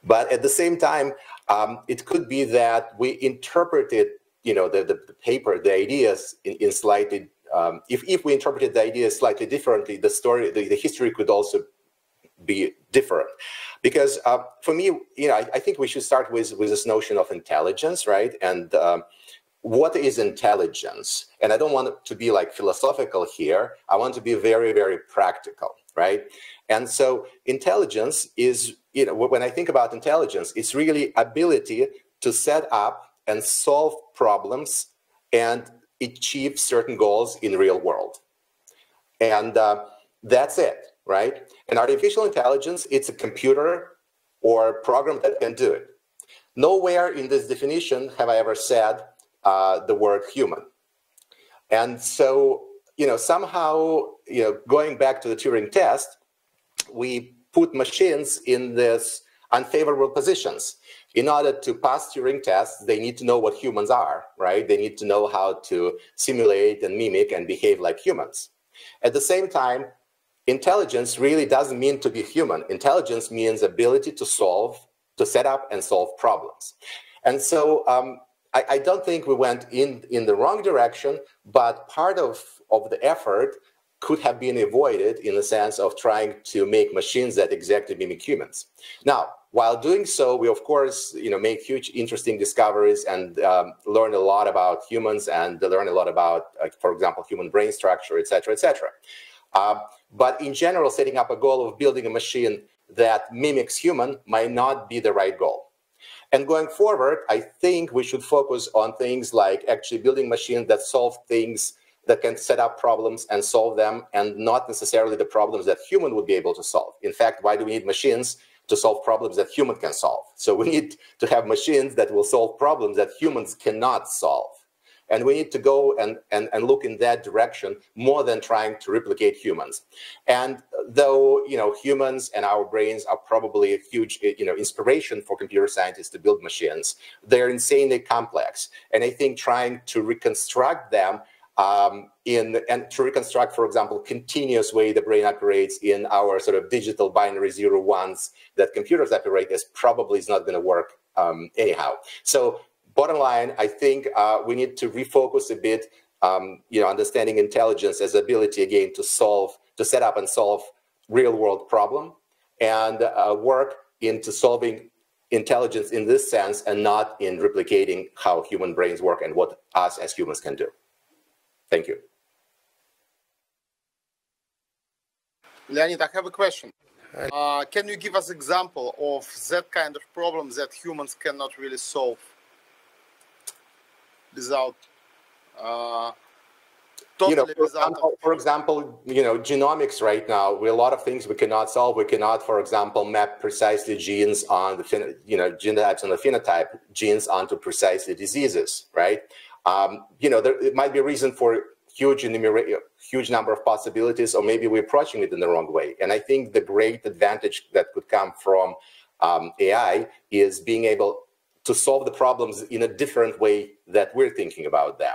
But at the same time, um, it could be that we interpreted, you know, the, the, the paper, the ideas in, in slightly, um, if, if we interpreted the ideas slightly differently, the story, the, the history could also be different. Because uh, for me you know I, I, think we should start with with this notion of intelligence right? And um, what is intelligence? And i don't want to be like philosophical here. I want to be very very practical right? And so intelligence is you know when i think about intelligence it's really ability to set up and solve problems and achieve certain goals in real world. And uh, that's it right? And artificial intelligence, it's a computer or program that can do it. Nowhere in this definition have I ever said uh, the word human. And so, you know, somehow, you know, going back to the Turing test, we put machines in this unfavorable positions. In order to pass Turing tests, they need to know what humans are, right? They need to know how to simulate and mimic and behave like humans. At the same time, intelligence really doesn't mean to be human. Intelligence means ability to solve, to set up and solve problems. And so um, I, I, don't think we went in, in the wrong direction, but part of, of the effort could have been avoided in the sense of trying to make machines that exactly mimic humans. Now, while doing so, we of course, you know, make huge, interesting discoveries and um, learn a lot about humans and learn a lot about, uh, for example, human brain structure, et cetera, et cetera. Uh, but in general, setting up a goal of building a machine that mimics human might not be the right goal. And going forward, I think we should focus on things like actually building machines that solve things that can set up problems and solve them and not necessarily the problems that human would be able to solve. In fact, why do we need machines to solve problems that human can solve? So we need to have machines that will solve problems that humans cannot solve. And we need to go and, and, and look in that direction more than trying to replicate humans. And though, you know, humans and our brains are probably a huge, you know, inspiration for computer scientists to build machines, they're insanely complex. And I think trying to reconstruct them um, in and to reconstruct, for example, continuous way the brain operates in our sort of digital binary zero ones that computers operate is probably is not going to work um, anyhow. So bottom line, I think uh, we need to refocus a bit, um, you know, understanding intelligence as ability again to solve, to set up and solve real world problem and uh, work into solving intelligence in this sense and not in replicating how human brains work and what us as humans can do. Thank you. Leonid, I have a question. Uh, can you give us example of that kind of problem that humans cannot really solve without uh, totally you know, for, example, for example, you know, genomics right now, we, a lot of things we cannot solve. We cannot, for example, map precisely genes on the, you know, genotypes on the phenotype, genes onto precisely diseases, right? Um, you know, there it might be a reason for huge huge number of possibilities, or maybe we're approaching it in the wrong way. And I think the great advantage that could come from um, AI is being able to solve the problems in a different way that we're thinking about them.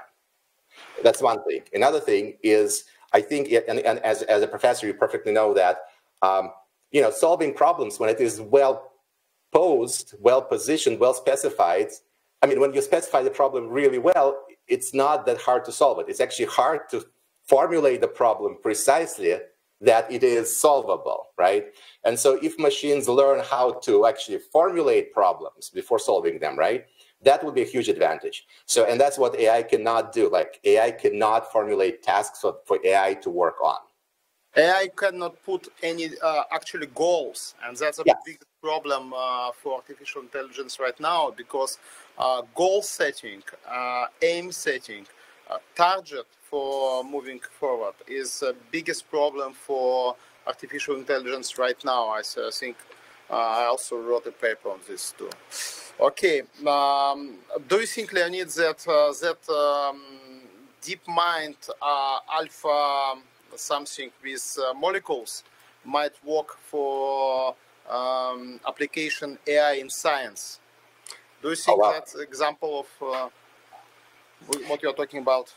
That's one thing. Another thing is, I think, and, and as, as a professor, you perfectly know that, um, you know, solving problems when it is well posed, well positioned, well specified, I mean, when you specify the problem really well, it's not that hard to solve it. It's actually hard to formulate the problem precisely that it is solvable, right? And so if machines learn how to actually formulate problems before solving them, right? That would be a huge advantage. So, and that's what AI cannot do. Like AI cannot formulate tasks for, for AI to work on. AI cannot put any uh, actually goals, and that's a big problem uh, for artificial intelligence right now because uh, goal setting, uh, aim setting, uh, target for moving forward is the biggest problem for artificial intelligence right now. I, think uh, I also wrote a paper on this too. Okay, um, do you think, Leonid, that uh, that um, DeepMind alpha something with uh, molecules might work for um, application AI in science. Do you think oh, wow. that's example of uh, what you're talking about?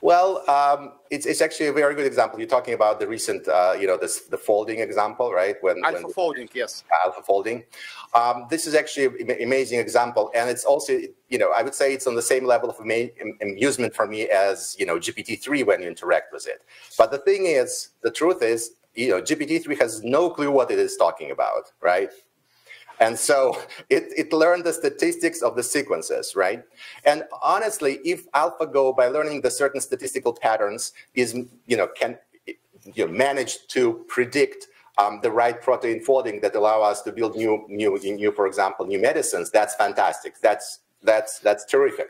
Well, um, it's, it's actually a very good example. You're talking about the recent, uh, you know, this, the folding example, right? When alpha when, folding, yes. Alpha folding. Um, this is actually an amazing example, and it's also, you know, I would say it's on the same level of amusement for me as you know GPT-3 when you interact with it. But the thing is, the truth is, you know, GPT-3 has no clue what it is talking about, right? And so it, it learned the statistics of the sequences, right? And honestly, if AlphaGo, by learning the certain statistical patterns, is, you know, can you know, manage to predict um, the right protein folding that allow us to build new, new, new, for example, new medicines, that's fantastic. That's, that's, that's terrific.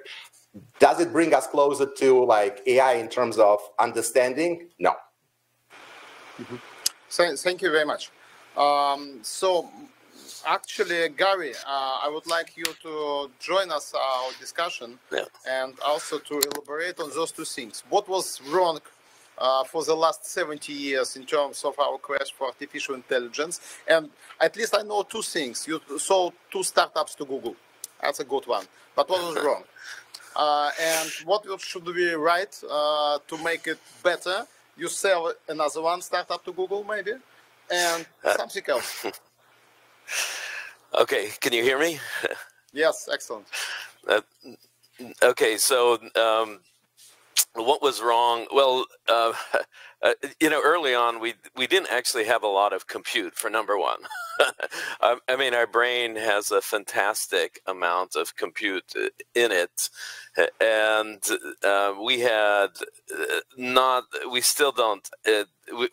Does it bring us closer to like AI in terms of understanding? No. Mm -hmm. so, thank you very much. Um, so actually, Gary, uh, I would like you to join us our discussion yeah. and also to elaborate on those two things. What was wrong uh, for the last 70 years in terms of our quest for artificial intelligence? And at least I know two things. You sold two startups to Google. That's a good one. But what was [laughs] wrong? Uh, and what should we write uh, to make it better? You sell another one startup to Google, maybe, and uh, something else. [laughs] Okay, can you hear me? Yes, excellent. [laughs] Uh, okay, so um, what was wrong? Well, uh, [laughs] uh, you know, early on, we we didn't actually have a lot of compute for number one. [laughs] Um, I mean, our brain has a fantastic amount of compute uh, in it, and uh, we had uh, not. We still don't. Uh,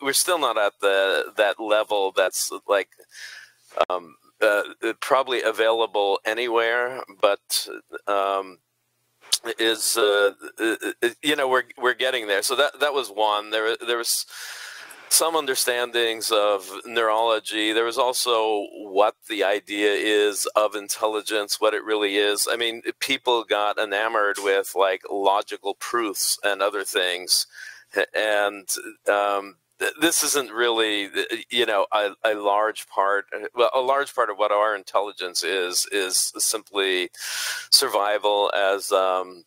we're still not at the that level. That's like. Um, probably available anywhere, but um, is uh, uh, uh, you know we're we're getting there. So that that was one. There there was some understandings of neurology. There was also what the idea is of intelligence, what it really is. I mean, people got enamored with like logical proofs and other things, and um, this isn't really you know a, a, large part well a large part of what our intelligence is is simply survival as um,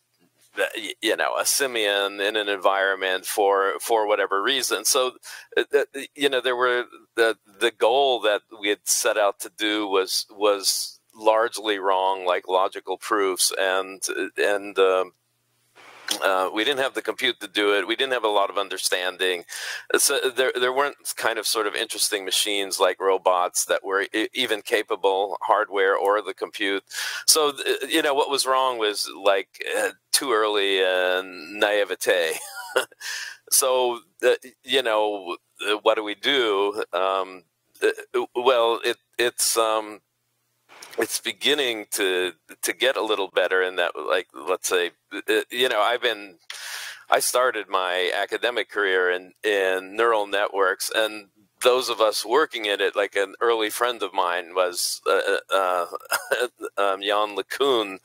you know a simian in an environment for for whatever reason. So uh, uh, you know there were the the goal that we had set out to do was was largely wrong like logical proofs and and um, uh, we didn't have the compute to do it. We didn't have a lot of understanding. So there, there weren't kind of sort of interesting machines like robots that were even capable, hardware or the compute. So you know what was wrong was like uh, too early and naivete. [laughs] so uh, you know uh, what do we do? Um, uh, well, it it's um, it's beginning to to get a little better in that like let's say uh, you know i've been i started my academic career in in neural networks and those of us working in it like an early friend of mine was uh, uh, [laughs] um, Yann LeCun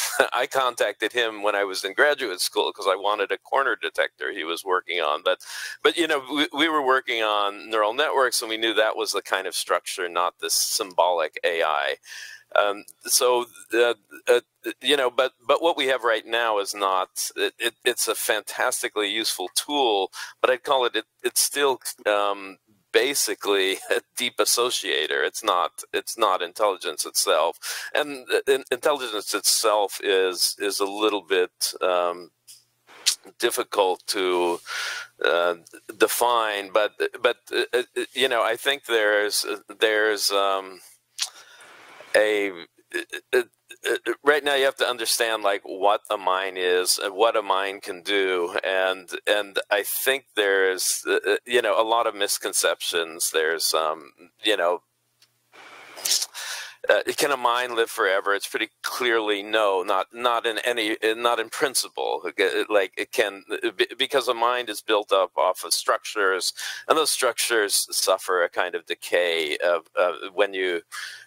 [laughs] I contacted him when I was in graduate school because I wanted a corner detector he was working on. But, but you know, we, we were working on neural networks, and we knew that was the kind of structure, not this symbolic AI. Um, so, uh, uh, you know, but but what we have right now is not. It, it, it's a fantastically useful tool, but I'd call it. it it's still um, basically [laughs] a deep associator. It's not. It's not intelligence itself, and intelligence itself is is a little bit. Um, difficult to uh, define but but uh, uh you know i think there's there's um, a right now you have to understand like what a mine is and what a mine can do. And and i think there's uh, uh, you know a lot of misconceptions. There's um you know uh, can a mind live forever? It's pretty clearly no, not not in any, not in principle. Like it can, because a mind is built up off of structures, and those structures suffer a kind of decay of uh, when you.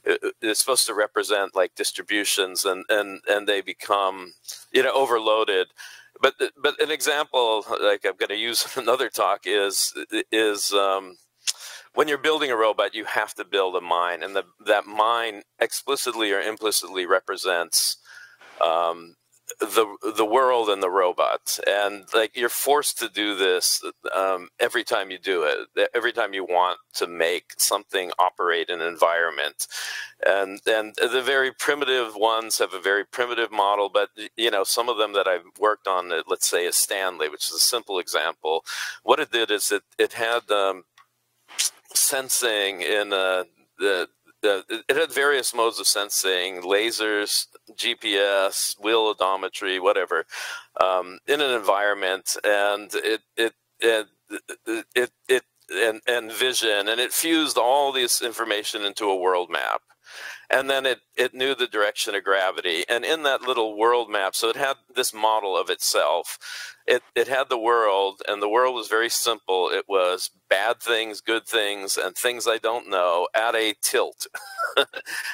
Uh, it's supposed to represent like distributions, and and and they become, you know, overloaded but but an example like I'm going to use in [laughs] another talk is is um, when you're building a robot, you have to build a mind, and the, that mind explicitly or implicitly represents um, the the world and the robot. And like you're forced to do this um, every time you do it. Every time you want to make something operate in an environment, and and the very primitive ones have a very primitive model. But you know, some of them that I've worked on, let's say, a Stanley, which is a simple example. What it did is it it had um, sensing in uh, the, the it had various modes of sensing, lasers, GPS, wheel odometry, whatever, um, in an environment, and it it it it, it and, and vision, and it fused all this information into a world map and then it, it knew the direction of gravity. And in that little world map, so it had this model of itself. It, it had the world, and the world was very simple. It was bad things, good things, and things I don't know at a tilt. [laughs]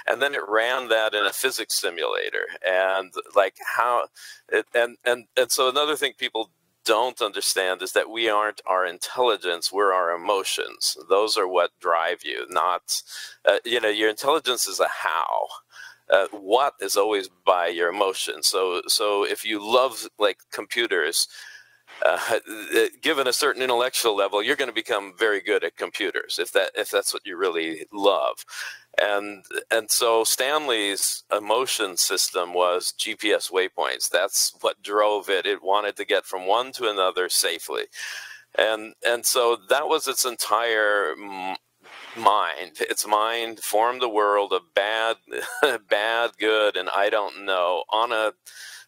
and then it ran that in a physics simulator. And like how, it, and, and, and so another thing people don't understand is that we aren't our intelligence we're our emotions. Those are what drive you not uh, you know your intelligence is a how. Uh, what is always by your emotions. So so if you love like computers uh, [laughs] given a certain intellectual level, you're going to become very good at computers if that if that's what you really love. And and so Stanley's emotion system was GPS waypoints. That's what drove it. It wanted to get from one to another safely, and and so that was its entire mind. Its mind formed a world of bad, [laughs] bad, good, and I don't know on a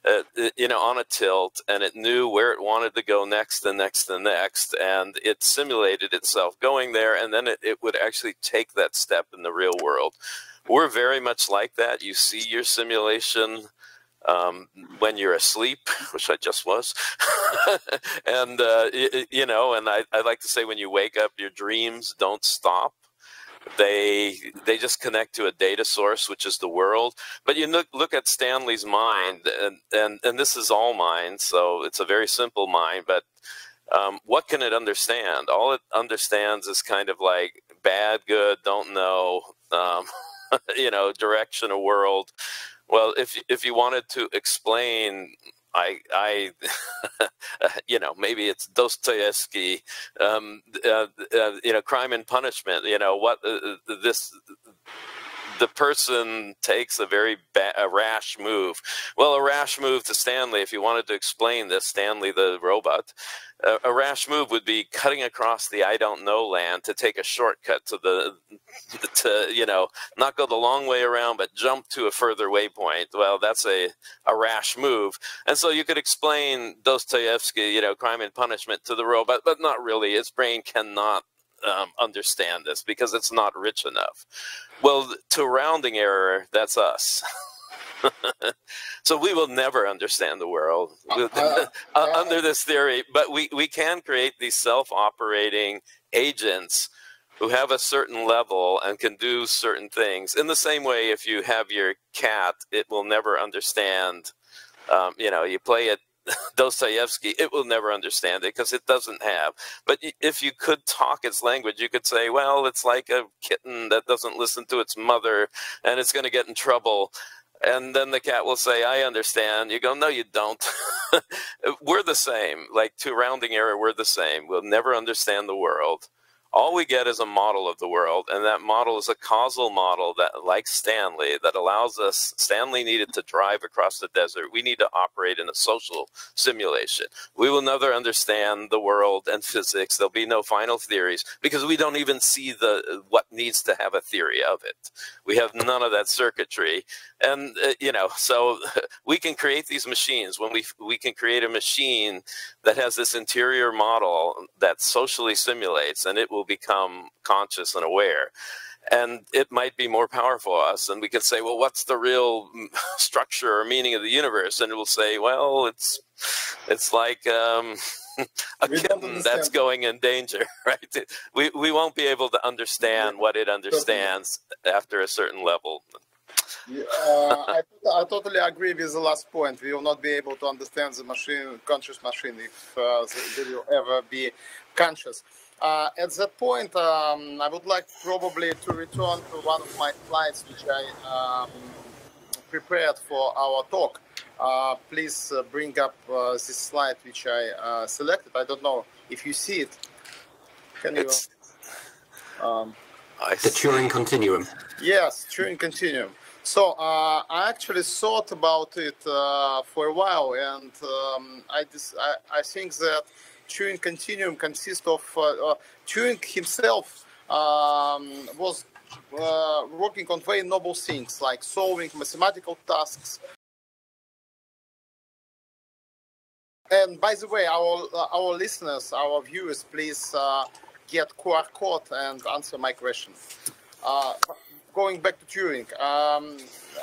uh, you know, on a tilt, and it knew where it wanted to go next and next and next, and it simulated itself going there, and then it, it would actually take that step in the real world. We're very much like that. You see your simulation um, when you're asleep, [laughs] which I just was, [laughs] and uh, you know, and I, I like to say when you wake up, your dreams don't stop they they just connect to a data source, which is the world. But you look look at Stanley's mind, and and and this is all mind, so it's a very simple mind. But um, what can it understand? All it understands is kind of like bad, good, don't know, um, [laughs] you know, direction of world. Well, if if you wanted to explain I, I, [laughs] you know, maybe it's Dostoevsky, um, uh, uh, you know, Crime and Punishment. You know what uh, uh this the person takes a very a rash move. Well, a rash move to Stanley, if you wanted to explain this, Stanley the robot, a rash move would be cutting across the I don't know land to take a shortcut to the, [laughs] to, you know, not go the long way around, but jump to a further waypoint. Well, that's a, a rash move. And so you could explain Dostoevsky, you know, crime and punishment to the robot, but not really. Its brain cannot um, understand this because it's not rich enough. Well, to rounding error, that's us. [laughs] so we will never understand the world uh, uh, [laughs] uh, under this theory, but we, we can create these self-operating agents who have a certain level and can do certain things. In the same way, if you have your cat, it will never understand. Um, you know, you play it [laughs] Dostoevsky, it will never understand it because it doesn't have. But if you could talk its language, you could say, well, it's like a kitten that doesn't listen to its mother and it's going to get in trouble. And then the cat will say, I understand. You go, no, you don't. [laughs] we're the same. Like to rounding error, we're the same. We'll never understand the world all we get is a model of the world and that model is a causal model that like stanley that allows us stanley needed to drive across the desert. We need to operate in a social simulation. We will never understand the world and physics. There'll be no final theories because we don't even see the what needs to have a theory of it. We have none of that circuitry. And uh, you know so [laughs] we can create these machines. When we we can create a machine that has this interior model that socially simulates and it will become conscious and aware. And it might be more powerful us and we can say well what's the real [laughs] structure or meaning of the universe? And it will say well it's it's like um, [laughs] a kitten that's going in danger [laughs] right? We we won't be able to understand what it understands after a certain level. Uh, I, I, totally agree with the last point. We will not be able to understand the machine, conscious machine, if uh, they will ever be conscious. Uh, at that point, um, I would like probably to return to one of my slides which I um, prepared for our talk. Uh, please uh, bring up uh, this slide which I uh, selected. I don't know if you see it. Can you? Um, the Turing continuum. Yes, Turing continuum. So uh, I actually thought about it uh, for a while, and um, I, I, I think that Turing continuum consists of uh, uh Turing himself um, was uh, working on very noble things like solving mathematical tasks. And by the way, our our listeners, our viewers, please uh, get QR code and answer my question going back to Turing, um,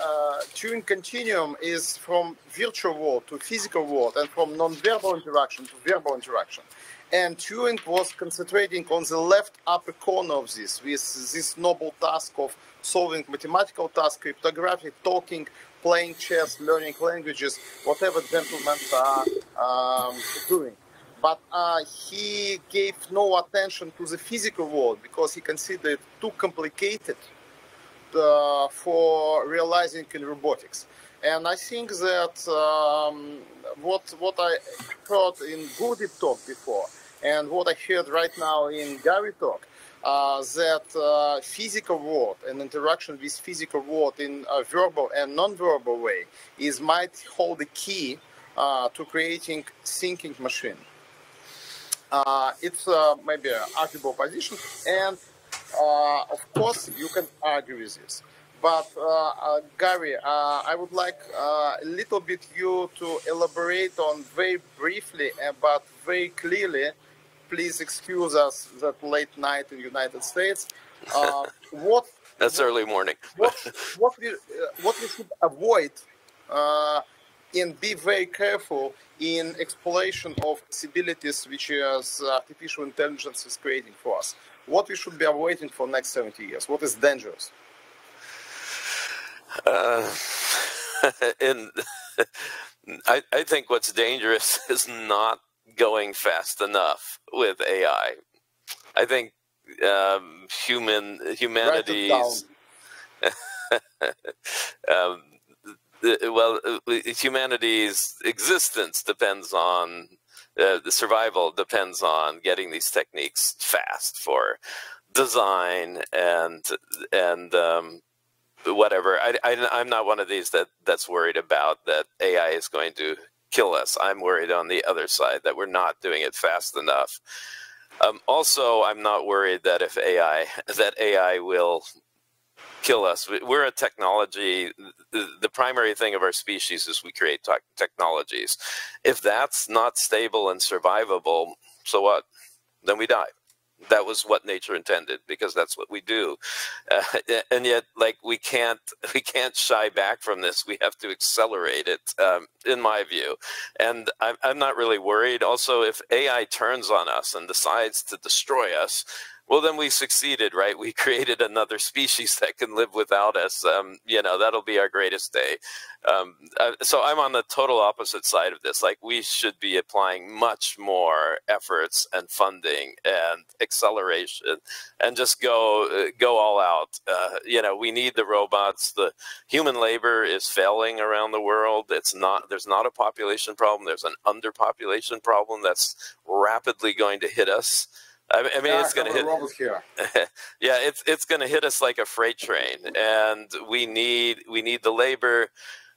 uh, Turing continuum is from virtual world to physical world and from non-verbal interaction to verbal interaction. And Turing was concentrating on the left upper corner of this, with this noble task of solving mathematical tasks, cryptography, talking, playing chess, learning languages, whatever gentlemen are um, doing. But uh, he gave no attention to the physical world because he considered it too complicated for realizing in robotics. And I think that um, what what I heard in Gurdeep talk before, and what I heard right now in Gary talk, uh, that uh, physical world and interaction with physical world in a verbal and non-verbal way is might hold the key uh, to creating thinking machine. Uh, it's uh, maybe an arguable position, and uh, of course you can argue with this. But Gary, I would like a little bit you to elaborate on very briefly, but very clearly please excuse us that late night in the United States. Uh, [laughs] what that's what, early morning. what [laughs] what we uh, what we should avoid uh, and be very careful in exploration of possibilities which is artificial intelligence is creating for us. What we should be avoiding for next 70 years? What is dangerous? Uh, [laughs] in, [laughs] I, I think what's dangerous [laughs] is not going fast enough with AI. I think um, human humanity's um, well, humanity's existence depends on uh, the survival depends on getting these techniques fast for design and and um, whatever. I, I, am not one of these that that's worried about that AI is going to kill us. I'm worried on the other side that we're not doing it fast enough. Um, also, I'm not worried that if AI [laughs] that AI will kill us. We're a technology. The, the primary thing of our species is we create technologies. If that's not stable and survivable, so what? Then we die that was what nature intended because that's what we do uh, [laughs] and yet like we can't [laughs] we can't shy back from this we have to accelerate it um, in my view and I'm, I'm not really worried also if ai turns on us and decides to destroy us well then we succeeded right? We [laughs] created another species that can live without us. Um, you know that'll be our greatest day. Um, uh, so i'm on the total opposite side of this. Like we should be applying much more efforts and funding and acceleration and just go uh, go all out. Uh, you know we need the robots. The human labor is failing around the world. It's not there's not a population problem. There's an underpopulation problem that's rapidly going to hit us I mean, yeah, it's going to hit. [laughs] yeah, it's it's going to hit us like a freight train, and we need we need the labor,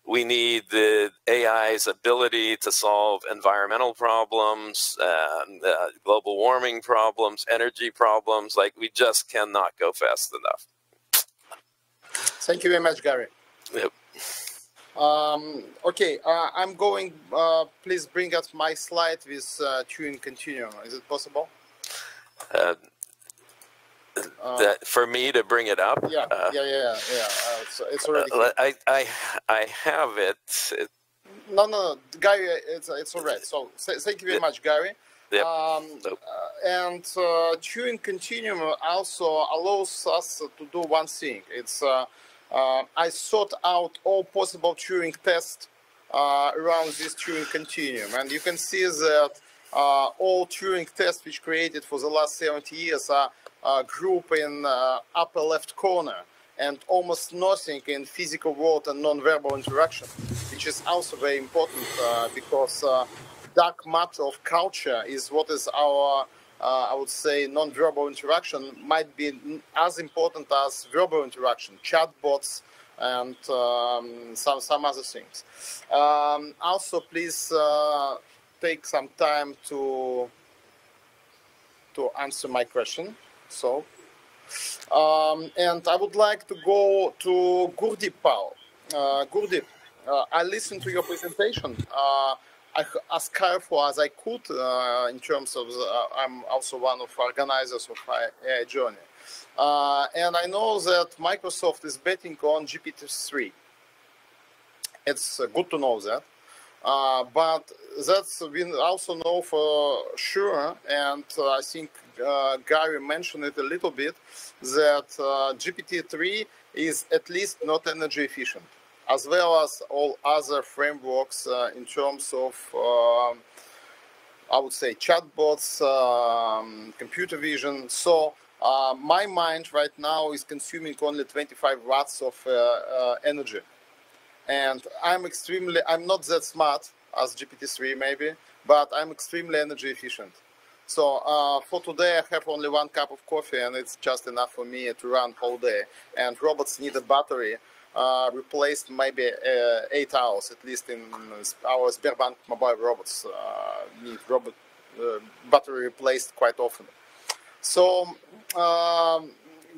we need the AI's ability to solve environmental problems, uh, global warming problems, energy problems. Like we just cannot go fast enough. Thank you very much, Gary. Yep. Um, okay, uh, I'm going. Uh, please bring us my slide with uh, Turing Continuum. Is it possible? Uh, that for me to bring it up. Yeah, uh, yeah, yeah, yeah. Uh, it's, it's already. Uh, I, I, I have it. it no, no, no, Gary, it's it's all right. So thank you very much, Gary. Yep. Um, uh, and uh, Turing Continuum also allows us to do one thing. It's uh, uh I sought out all possible Turing tests uh, around this Turing Continuum, and you can see that uh, all Turing tests which created for the last 70 years are uh, grouped in uh, upper left corner and almost nothing in physical world and non-verbal interaction, which is also very important uh, because uh, dark matter of culture is what is our, uh, I would say, non-verbal interaction might be as important as verbal interaction, chatbots, and um, some some other things. Um, also, please uh, take some time to to answer my question. So, um, and I would like to go to Gurdeep Pall. Uh, Gurdeep, uh, I listened to your presentation. Uh, I, as careful as I could uh, in terms of, the, uh, I'm also one of organizers of my AI journey. Uh, and I know that Microsoft is betting on GPT-3. It's good to know that. Uh, but that's we also know for sure, and uh, I think uh, Gary mentioned it a little bit, that uh, GPT-3 is at least not energy efficient, as well as all other frameworks uh, in terms of, um, I would say, chatbots, um, computer vision. So my mind right now is consuming only 25 watts of energy and I'm extremely, I'm not that smart as GPT-3 maybe, but I'm extremely energy efficient. So uh, for today, I have only one cup of coffee, and it's just enough for me to run whole day. And robots need a battery uh, replaced maybe uh, eight hours, at least in our Sberbank mobile robots uh, need robot uh, battery replaced quite often. So, um,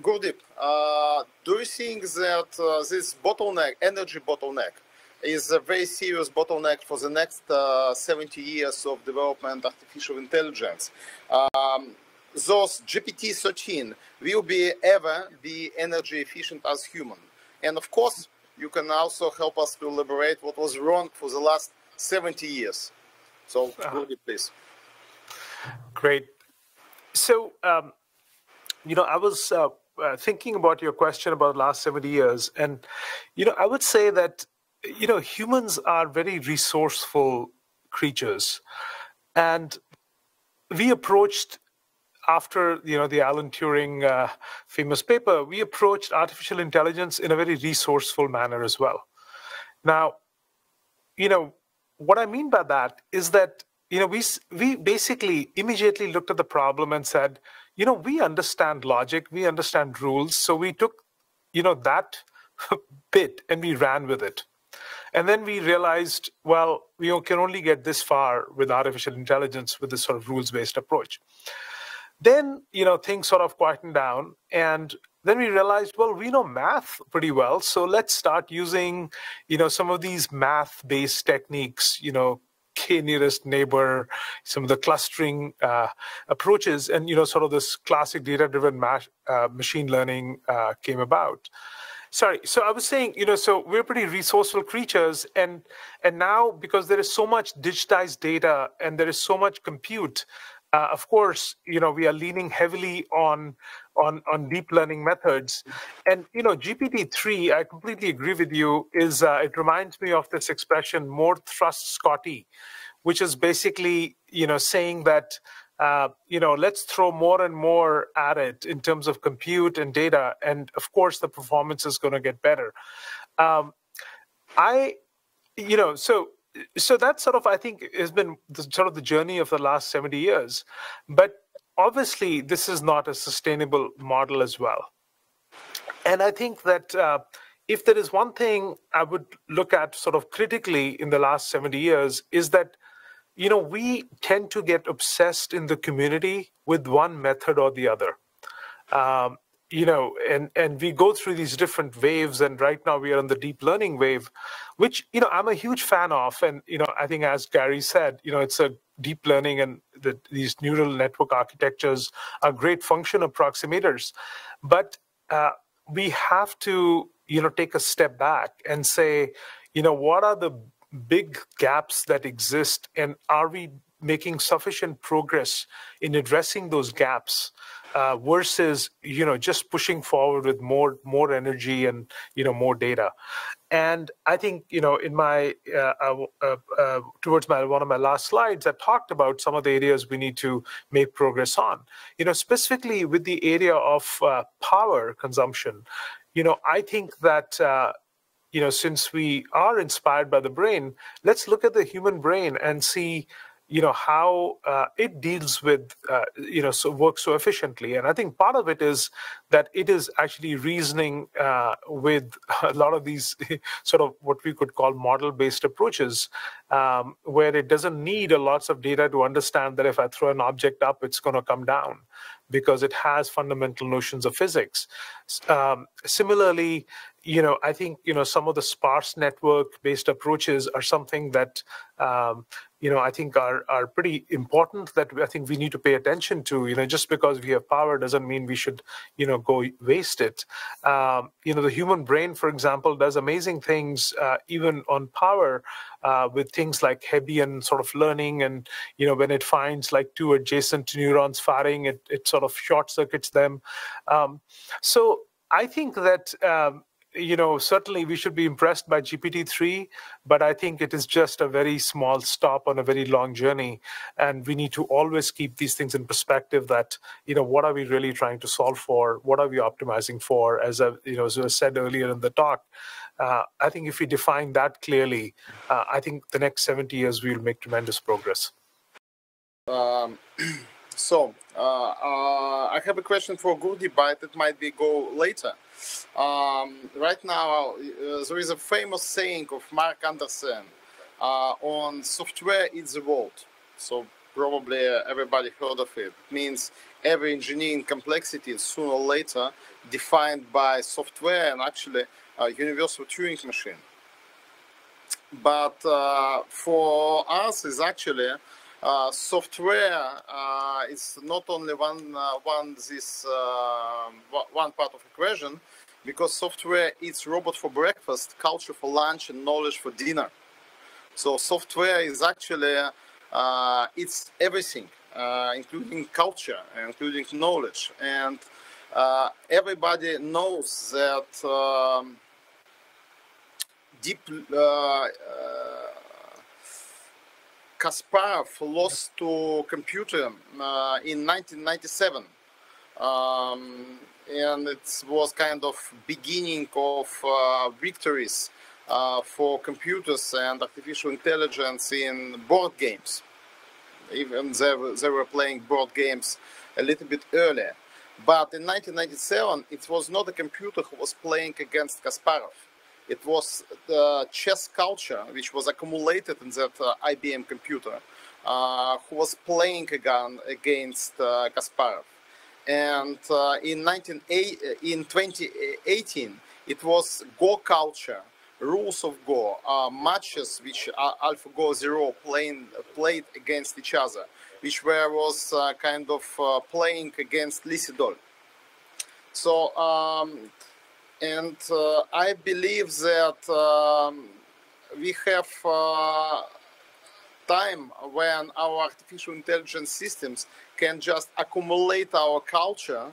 Gurdeep, uh, do you think that uh, this bottleneck, energy bottleneck, is a very serious bottleneck for the next uh, 70 years of development artificial intelligence? Um, those GPT-13 will be ever be energy efficient as human. And of course, you can also help us to elaborate what was wrong for the last 70 years. So, uh, please. Great. So, um, you know, I was uh, uh, thinking about your question about the last 70 years, and, you know, I would say that, you know, humans are very resourceful creatures. And we approached after you know the Alan Turing uh, famous paper, we approached artificial intelligence in a very resourceful manner as well. Now, you know what I mean by that is that you know we we basically immediately looked at the problem and said, you know, we understand logic, we understand rules, so we took you know that [laughs] bit and we ran with it. And then we realized, well, we can only get this far with artificial intelligence with this sort of rules based approach. Then, you know, things sort of quietened down. And then we realized, well, we know math pretty well. So let's start using, you know, some of these math based techniques, you know, k nearest neighbor, some of the clustering uh, approaches, and you know, sort of this classic data-driven ma- uh, machine learning uh, came about. Sorry, so I was saying, you know, so we're pretty resourceful creatures, and and now because there is so much digitized data and there is so much compute, uh, of course, you know, we are leaning heavily on on on deep learning methods, and you know, GPT three. I completely agree with you. Is uh, it reminds me of this expression "more thrust, Scotty," which is basically you know saying that. Uh, you know, let's throw more and more at it in terms of compute and data, and of course, the performance is going to get better. Um, I, you know, so so that sort of i think has been the, sort of the journey of the last 70 years. But obviously this is not a sustainable model as well. And i think that uh, if there is one thing i would look at sort of critically in the last 70 years is that you know we tend to get obsessed in the community with one method or the other. Um, you know and and we go through these different waves and right now we are on the deep learning wave which you know i'm a huge fan of. And you know i think as gary said you know it's a deep learning and the, these neural network architectures are great function approximators. But uh, we have to you know take a step back and say you know what are the big gaps that exist and are we making sufficient progress in addressing those gaps uh, versus you know just pushing forward with more more energy and you know more data. And i think you know in my uh, uh, uh, uh towards my one of my last slides i talked about some of the areas we need to make progress on. You know specifically with the area of uh, power consumption you know i think that you know since we are inspired by the brain let's look at the human brain and see you know how uh, it deals with uh, you know so work so efficiently. And i think part of it is that it is actually reasoning uh, with [laughs] a lot of these [laughs] sort of what we could call model based approaches um, where it doesn't need a lots of data to understand that if i throw an object up it's going to come down because it has fundamental notions of physics. Um, similarly you know i think you know some of the sparse network based approaches are something that um, you know i think are are pretty important that i think we need to pay attention to you know just because we have power doesn't mean we should you know go waste it. Um, you know the human brain for example does amazing things uh, even on power uh, with things like hebbian sort of learning and you know when it finds like two adjacent neurons firing it, it sort of short circuits them. Um, so I think that um, you know, certainly we should be impressed by GPT-3, but I think it is just a very small stop on a very long journey. And we need to always keep these things in perspective that, you know, what are we really trying to solve for? What are we optimizing for? As I, you know, as I said earlier in the talk, uh, I think if we define that clearly, uh, I think the next 70 years we'll make tremendous progress. Um, [clears throat] So I have a question for Gurdi, but it might be go later. Um, right now, uh, there is a famous saying of Marc Andreessen uh, on software is the world. So probably everybody heard of it. it. Means every engineering complexity is sooner or later defined by software and actually a universal Turing machine. But uh, for us, is actually uh, software uh, is not only one uh, one this uh, one part of equation, because software eats robot for breakfast, culture for lunch, and knowledge for dinner. So software is actually uh, it's everything, uh, including culture, including knowledge, and uh, everybody knows that um, deep. Uh, uh, Kasparov lost to computer uh, in 1997. Um, and it was kind of beginning of victories uh, for computers and artificial intelligence in board games. Even they, they were playing board games a little bit earlier. But in 1997, it was not a computer who was playing against Kasparov. It was the chess culture, which was accumulated in that uh, IBM computer, uh, who was playing again against uh, Kasparov. And uh, in, 19, in 2018, it was Go culture rules of Go are matches which AlphaGo Zero playing, played against each other, which were was uh, kind of uh, playing against Lee Sedol. So, um, and uh, I believe that um, we have uh, time when our artificial intelligence systems can just accumulate our culture,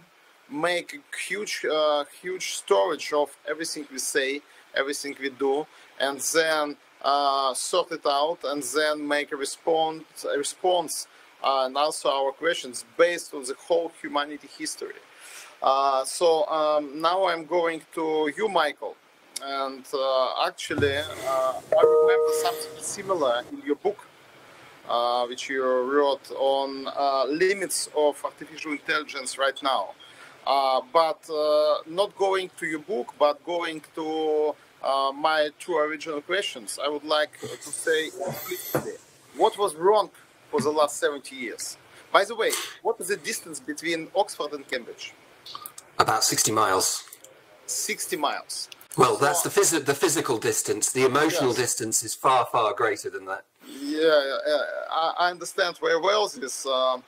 make huge, uh, huge storage of everything we say, everything we do, and then uh, sort it out, and then make a response, a response uh, and answer our questions based on the whole humanity history. Uh, so um, now I'm going to you, Michael. And uh, actually, uh, I remember something similar in your book, uh, which you wrote on limits of artificial intelligence right now. Uh, but uh, not going to your book, but going to uh, my two original questions, I would like to say what was wrong for the last 70 years? By the way, what is the distance between Oxford and Cambridge? About 60 miles. 60 miles. Well, that's the, phys- the physical distance. The emotional yes. distance is far, far greater than that. Yeah, I, understand very well this. Uh,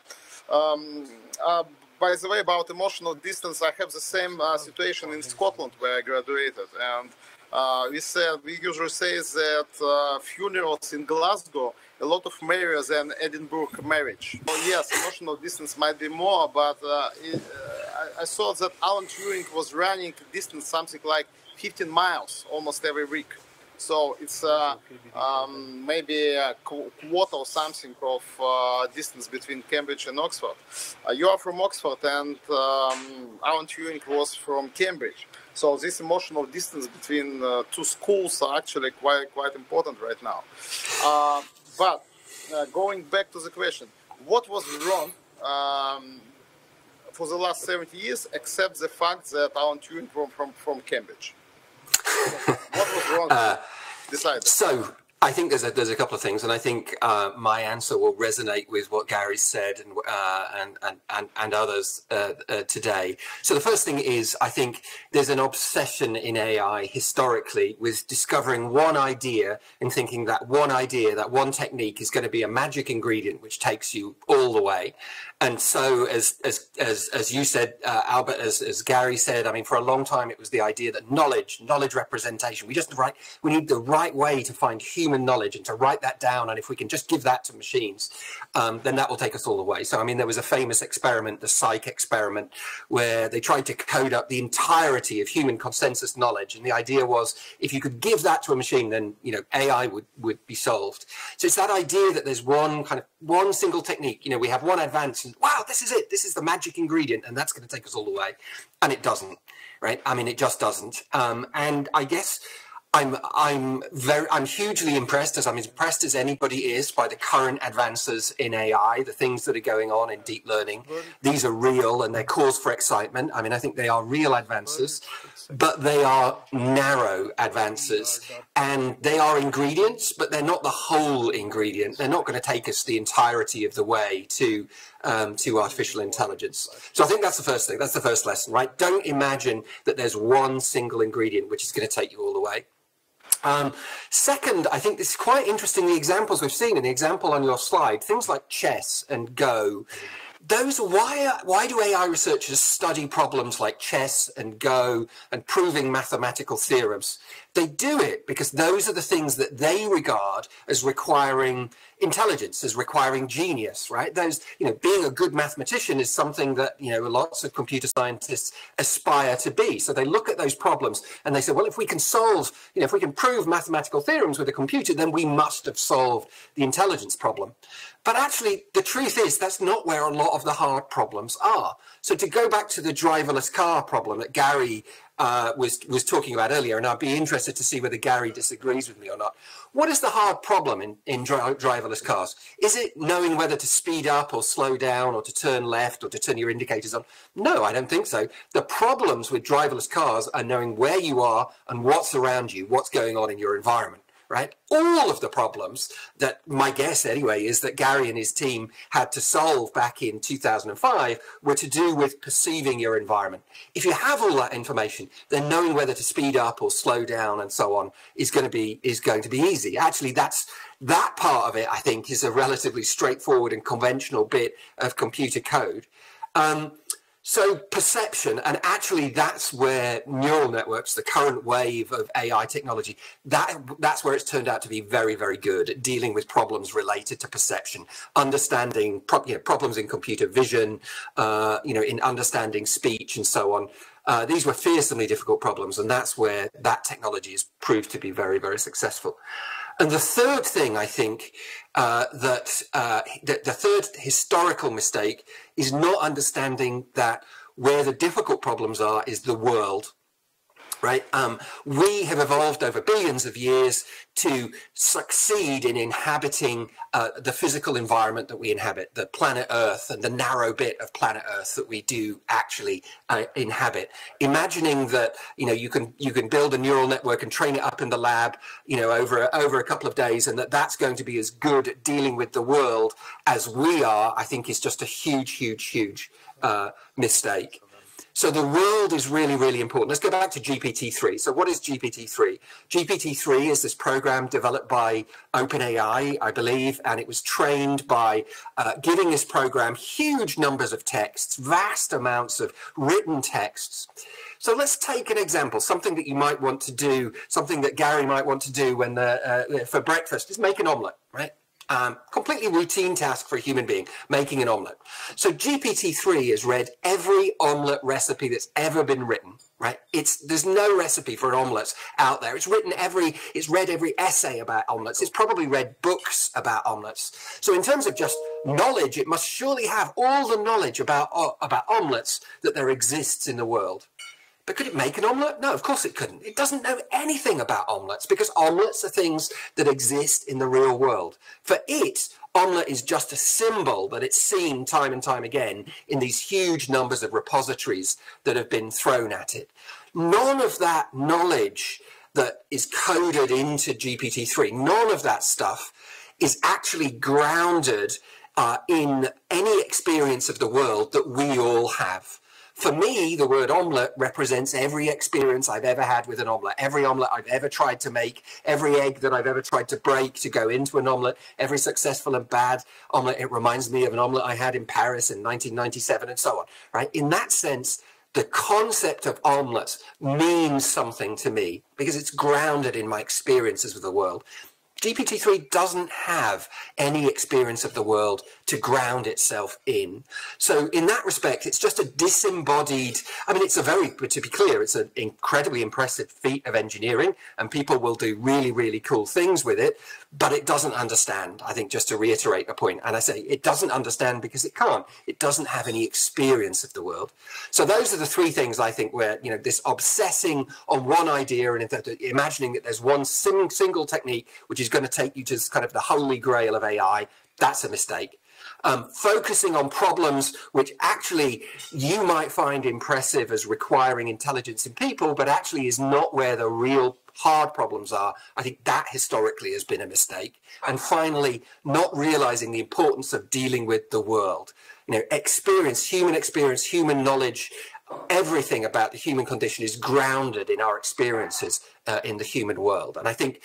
um, uh, by the way, about emotional distance, I have the same uh, situation in Scotland where I graduated, and uh, we said we usually say that uh, funerals in Glasgow a lot of marriages than Edinburgh marriage. So yes, emotional distance might be more, but uh, it, uh, I, I, saw that Alan Turing was running distance something like 15 miles almost every week. So it's uh, um, maybe a quarter or something of uh, distance between Cambridge and Oxford. Uh, you are from Oxford, and um, Alan Turing was from Cambridge. So this emotional distance between uh, two schools are actually quite quite important right now. Uh, but uh, going back to the question, what was wrong um, for the last 70 years, except the fact that Alan Turing from from, from Cambridge? [laughs] wrong? Uh, So I think there's a, there's a couple of things, and I think uh, my answer will resonate with what Gary said and uh, and, and, and and others uh, uh, today. So the first thing is, I think there's an obsession in AI historically with discovering one idea and thinking that one idea, that one technique, is going to be a magic ingredient which takes you all the way. And so, as as as as you said, uh, Albert, as as Gary said, I mean, for a long time it was the idea that knowledge, knowledge representation, we just right, we need the right way to find human human knowledge and to write that down. And if we can just give that to machines, um, then that will take us all the way. So, I mean, there was a famous experiment, the Cyc experiment, where they tried to code up the entirety of human consensus knowledge. And the idea was if you could give that to a machine, then, you know, AI would, would be solved. So it's that idea that there's one kind of one single technique. You know, we have one advance and wow, this is it. This is the magic ingredient. And that's going to take us all the way. And it doesn't, right? I mean, it just doesn't. Um, and I guess I'm I'm very I'm hugely impressed as I'm impressed as anybody is by the current advances in AI, the things that are going on in deep learning. These are real and they're cause for excitement. I mean, I think they are real advances, but they are narrow advances and they are ingredients, but they're not the whole ingredient. They're not going to take us the entirety of the way to um, to artificial intelligence. So I think that's the first thing. That's the first lesson, right? Don't imagine that there's one single ingredient which is going to take you all the way. Um, second, I think this is quite interesting. The examples we've seen, and the example on your slide, things like chess and Go. Those why why do AI researchers study problems like chess and Go and proving mathematical theorems? They do it because those are the things that they regard as requiring intelligence, as requiring genius, right? Those, you know, being a good mathematician is something that, you know, lots of computer scientists aspire to be. So they look at those problems and they say, well, if we can solve, you know, if we can prove mathematical theorems with a computer, then we must have solved the intelligence problem. But actually, the truth is that's not where a lot of the hard problems are. So to go back to the driverless car problem that Gary uh, was was talking about earlier, and I'd be interested to see whether Gary disagrees with me or not. What is the hard problem in, in dri driverless cars? Is it knowing whether to speed up or slow down or to turn left or to turn your indicators on? No, I don't think so. The problems with driverless cars are knowing where you are and what's around you, what's going on in your environment right? All of the problems that my guess anyway is that Gary and his team had to solve back in 2005 were to do with perceiving your environment. If you have all that information, then knowing whether to speed up or slow down and so on is going to be is going to be easy. Actually, that's that part of it. I think is a relatively straightforward and conventional bit of computer code. Um, so perception, and actually that's where neural networks, the current wave of AI technology, that that's where it's turned out to be very, very good at dealing with problems related to perception, understanding you know, problems in computer vision, uh, you know, in understanding speech and so on. Uh, these were fearsomely difficult problems, and that's where that technology has proved to be very, very successful. And the third thing I think uh, that uh, the, the third historical mistake is not understanding that where the difficult problems are is the world right? Um, we have evolved over billions of years to succeed in inhabiting uh, the physical environment that we inhabit, the planet Earth and the narrow bit of planet Earth that we do actually uh, inhabit. Imagining that you know you can you can build a neural network and train it up in the lab, you know, over over a couple of days, and that that's going to be as good at dealing with the world as we are, I think is just a huge, huge, huge uh, mistake. So the world is really, really important. Let's go back to GPT-3. So what is GPT-3? GPT-3 is this program developed by OpenAI, I believe, and it was trained by uh, giving this program huge numbers of texts, vast amounts of written texts. So let's take an example, something that you might want to do, something that Gary might want to do when uh, for breakfast is make an omelette, right? Um, completely routine task for a human being, making an omelette. So GPT-3 has read every omelette recipe that's ever been written, right? It's there's no recipe for an omelette out there. It's written every, it's read every essay about omelets. It's probably read books about omelets. So in terms of just knowledge, it must surely have all the knowledge about uh, about omelets that there exists in the world. But could it make an omelette? No, of course it couldn't. It doesn't know anything about omelettes because omelettes are things that exist in the real world. For it, omelette is just a symbol that it's seen time and time again in these huge numbers of repositories that have been thrown at it. None of that knowledge that is coded into GPT-3, none of that stuff is actually grounded uh, in any experience of the world that we all have. For me, the word omelette represents every experience I've ever had with an omelette, every omelette I've ever tried to make, every egg that I've ever tried to break to go into an omelette, every successful and bad omelette. It reminds me of an omelette I had in Paris in 1997 and so on, right? In that sense, the concept of omelette means something to me because it's grounded in my experiences with the world. GPT-3 doesn't have any experience of the world to ground itself in. So in that respect, it's just a disembodied, I mean, it's a very, to be clear, it's an incredibly impressive feat of engineering and people will do really, really cool things with it, but it doesn't understand, I think, just to reiterate a. And I say it doesn't understand because it can't. It doesn't have any experience of the world. So those are the three things I think where, you know, this obsessing on one idea and imagining that there's one single technique which is going to take you to kind of the holy grail of AI, that's a mistake. Um, focusing on problems which actually you might find impressive as requiring intelligence in people, but actually is not where the real hard problems are. I think that historically has been a mistake. And finally, not realizing the importance of dealing with the world. You know, experience, human experience, human knowledge, everything about the human condition is grounded in our experiences uh, in the human world. And I think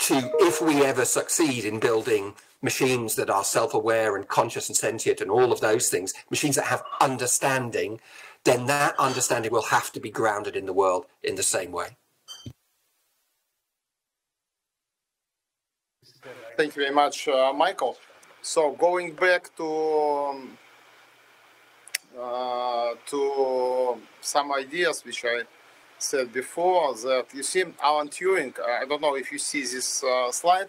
to if we ever succeed in building machines that are self-aware and conscious and sentient and all of those things, machines that have understanding, then that understanding will have to be grounded in the world in the same way. Thank you very much, uh, Michael. So going back to um, uh, to some ideas which I said before that you see Alan Turing, I don't know if you see this uh, slide,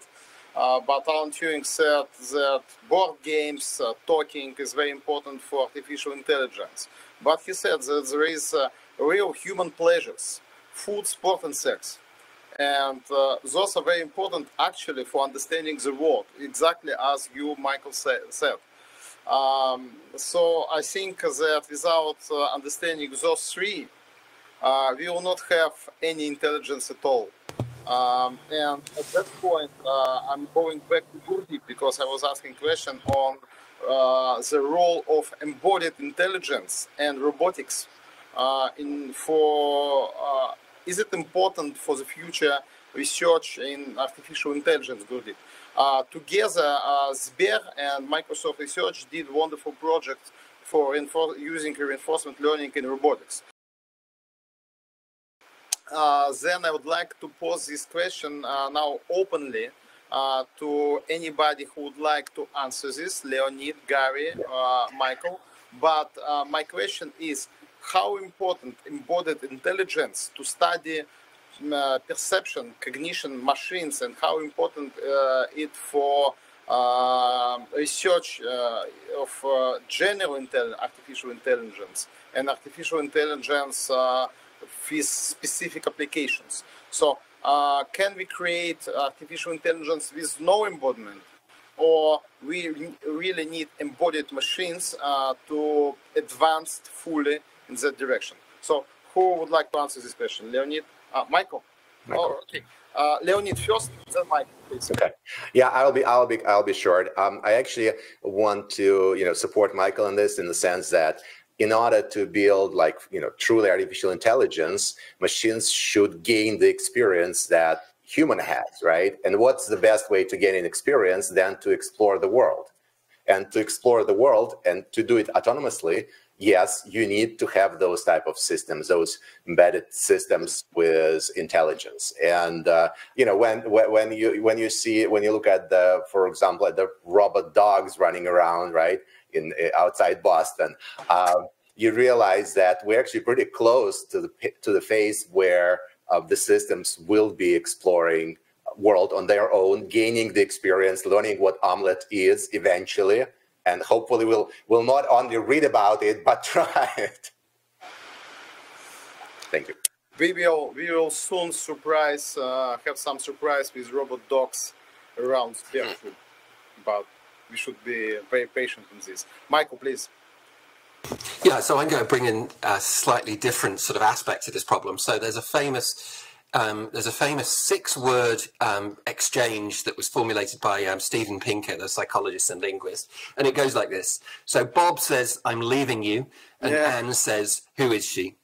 uh, but Alan Turing said that board games, uh, talking is very important for artificial intelligence. But he said that there is uh, real human pleasures, food, sport and sex. And uh, those are very important actually for understanding the world, exactly as you, Michael, say, said. Um, so I think that without uh, understanding those three, uh, we will not have any intelligence at all. Um, and at that point, uh, I'm going back to Gurdeep because I was asking question on uh, the role of embodied intelligence and robotics. Uh, in for is it important for the future research in artificial intelligence, Gurdeep? Uh, together, Sber and Microsoft Research did wonderful projects for using reinforcement learning in robotics. Uh, then I would like to pose this question uh, now openly uh, to anybody who would like to answer this, Leonid, Gary, uh, Michael. But uh, my question is, how important embodied intelligence to study uh, perception, cognition, machines, and how important it for research of general intel artificial intelligence and artificial intelligence with specific applications. So uh, can we create artificial intelligence with no embodiment? Or we really need embodied machines uh, to advance fully in that direction? So who would like to answer this question? Leonid? Uh, Michael? Michael. Oh, okay. Uh, Leonid first, then Mike, please. Okay. Yeah, I'll be, I'll be, I'll be short. Um, I actually want to, you know, support Michael in this in the sense that in order to build like you know truly artificial intelligence machines should gain the experience that human has right and what's the best way to gain an experience than to explore the world and to explore the world and to do it autonomously yes you need to have those type of systems those embedded systems with intelligence. And uh, you know when when you when you see when you look at the for example at the robot dogs running around right in uh, outside Boston, um, you realize that we're actually pretty close to the to the phase where uh, the systems will be exploring world on their own, gaining the experience, learning what omelette is eventually, and hopefully we'll will not only read about it but [laughs] try it. Thank you. We will we will soon surprise uh, have some surprise with robot dogs around Barefoot, but we should be very patient in this. Michael, please. Yeah, so I'm going to bring in a slightly different sort of aspect to this problem. So there's a famous um, there's a famous six-word um, exchange that was formulated by um, Steven Pinker, the psychologist and linguist, and it goes like this. So Bob says, "I'm leaving you," and yeah. Anne says, "Who is she?"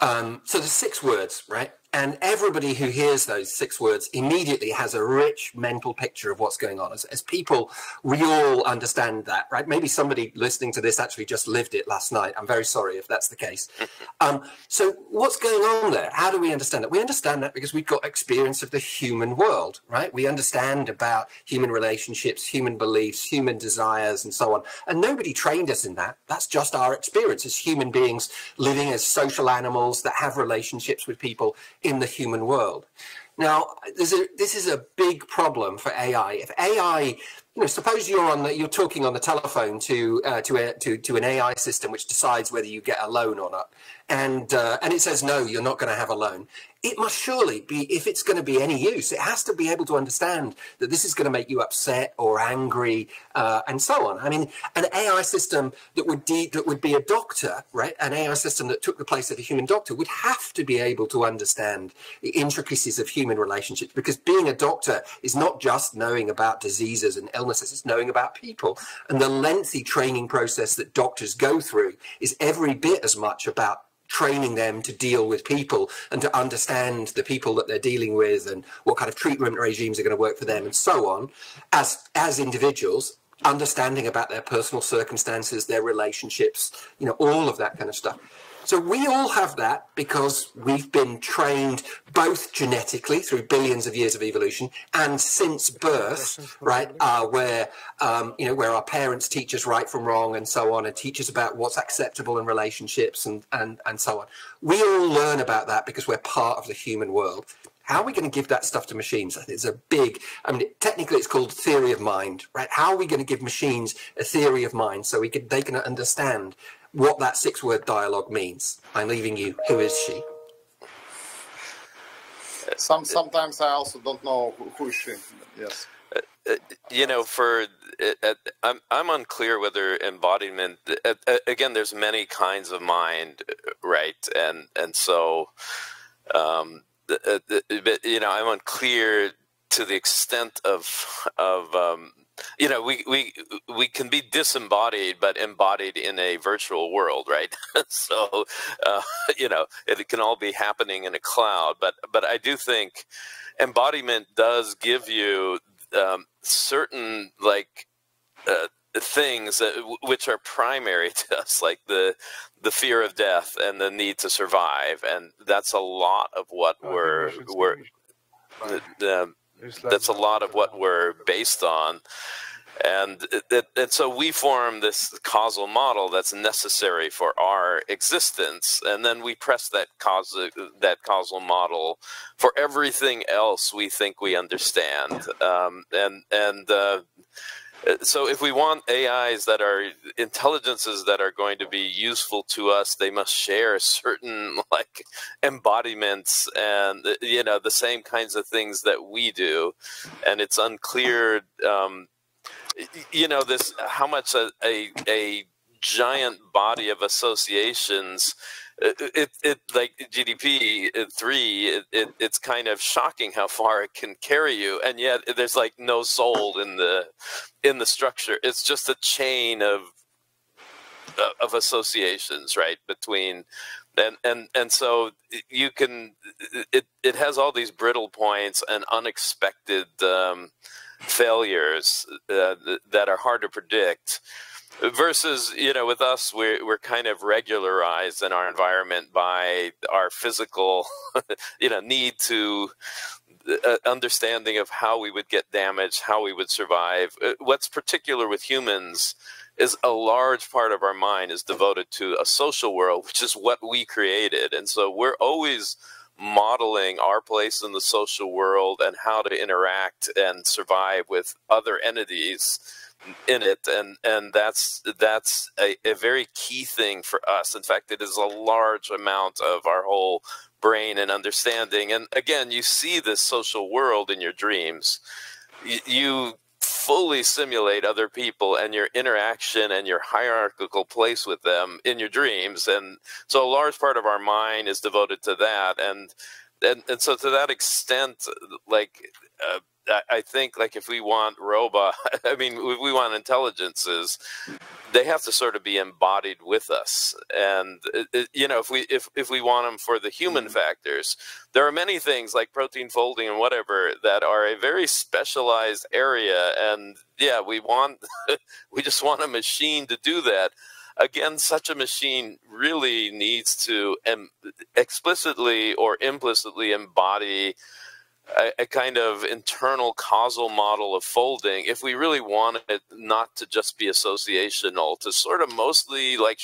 Um, so there's six words, right? And everybody who hears those six words immediately has a rich mental picture of what's going on. As, as people, we all understand that, right? Maybe somebody listening to this actually just lived it last night. I'm very sorry if that's the case. [laughs] Um, so, what's going on there? How do we understand that? We understand that because we've got experience of the human world, right? We understand about human relationships, human beliefs, human desires, and so on. And nobody trained us in that. That's just our experience as human beings living as social animals that have relationships with people in the human world. Now, a, this is a big problem for AI. If AI you know, suppose you're on the, you're talking on the telephone to uh, to a, to to an AI system which decides whether you get a loan or not, and uh, and it says no, you're not going to have a loan. It must surely be, if it's going to be any use, it has to be able to understand that this is going to make you upset or angry, uh, and so on. I mean, an AI system that would that would be a doctor, right? An AI system that took the place of a human doctor would have to be able to understand the intricacies of human relationships, because being a doctor is not just knowing about diseases and illnesses, it's knowing about people. And the lengthy training process that doctors go through is every bit as much about training them to deal with people and to understand the people that they're dealing with and what kind of treatment regimes are going to work for them and so on as as individuals understanding about their personal circumstances their relationships you know all of that kind of stuff so we all have that because we've been trained both genetically through billions of years of evolution and since birth, right? Uh, where um, you know where our parents teach us right from wrong and so on, and teach us about what's acceptable in relationships and and and so on. We all learn about that because we're part of the human world. How are we going to give that stuff to machines? It's a big, I mean, technically it's called theory of mind, right? How are we going to give machines a theory of mind so we can, they can understand what that six word dialogue means. I'm leaving you. Who is she? Some sometimes I also don't know who, who is she. Yes. Uh, uh, you know, for uh, I'm I'm unclear whether embodiment. Uh, uh, again, there's many kinds of mind, right? And and so, um, but you know, I'm unclear to the extent of of um, you know we we we can be disembodied but embodied in a virtual world right? [laughs] So uh, [laughs] you know it can all be happening in a cloud but but i do think embodiment does give you um, certain like uh, things that, which are primary [laughs] to us like the the fear of death and the need to survive and that's a lot of what oh, we're we're the, that's a lot of what we're based on. And, it, and so we form this causal model that's necessary for our existence, and then we press that causal that causal model for everything else we think we understand. Um, and and uh, so if we want AIs that are intelligences that are going to be useful to us, they must share certain [laughs] like embodiments and you know the same kinds of things that we do, and it's unclear, um, you know, this how much a, a, a giant body of associations it, it, like GPT three, it, it, it's kind of shocking how far it can carry you, and yet there's like no soul in the in the structure. It's just a chain of uh, of associations, right? Between and and and so you can it it has all these brittle points and unexpected um, failures uh, that are hard to predict versus you know with us we're, we're kind of regularized in our environment by our physical [laughs] you know need to uh, understanding of how we would get damaged how we would survive. Uh, what's particular with humans is a large part of our mind is devoted to a social world which is what we created. And so we're always modeling our place in the social world and how to interact and survive with other entities in it and and that's that's a, a, very key thing for us. In fact it is a large amount of our whole brain and understanding. And again you see this social world in your dreams. You, you fully simulate other people and your interaction and your hierarchical place with them in your dreams. And so a large part of our mind is devoted to that. And and and so to that extent, like. Uh, I think like if we want robot, [laughs] I mean, if we want intelligences, they have to sort of be embodied with us. And it, it, you know, if we if if we want them for the human mm-hmm. factors, there are many things like protein folding and whatever that are a very specialized area. And yeah, we want [laughs] we just want a machine to do that. Again, such a machine really needs to em- explicitly or implicitly embody a, a, kind of internal causal model of folding if we really want it not to just be associational to sort of mostly like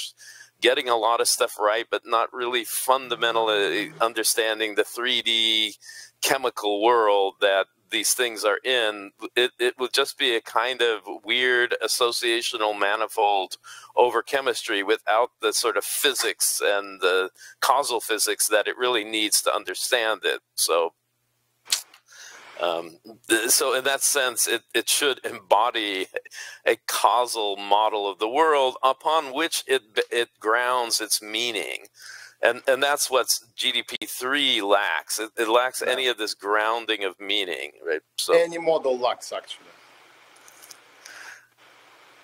getting a lot of stuff right but not really fundamentally understanding the 3d chemical world that these things are in it, it would just be a kind of weird associational manifold over chemistry without the sort of physics and the causal physics that it really needs to understand it. So um, so in that sense, it, it should embody a causal model of the world upon which it it grounds its meaning. And, and that's what GPT3 lacks. It, it lacks yeah. any of this grounding of meaning, right? So any model lacks actually.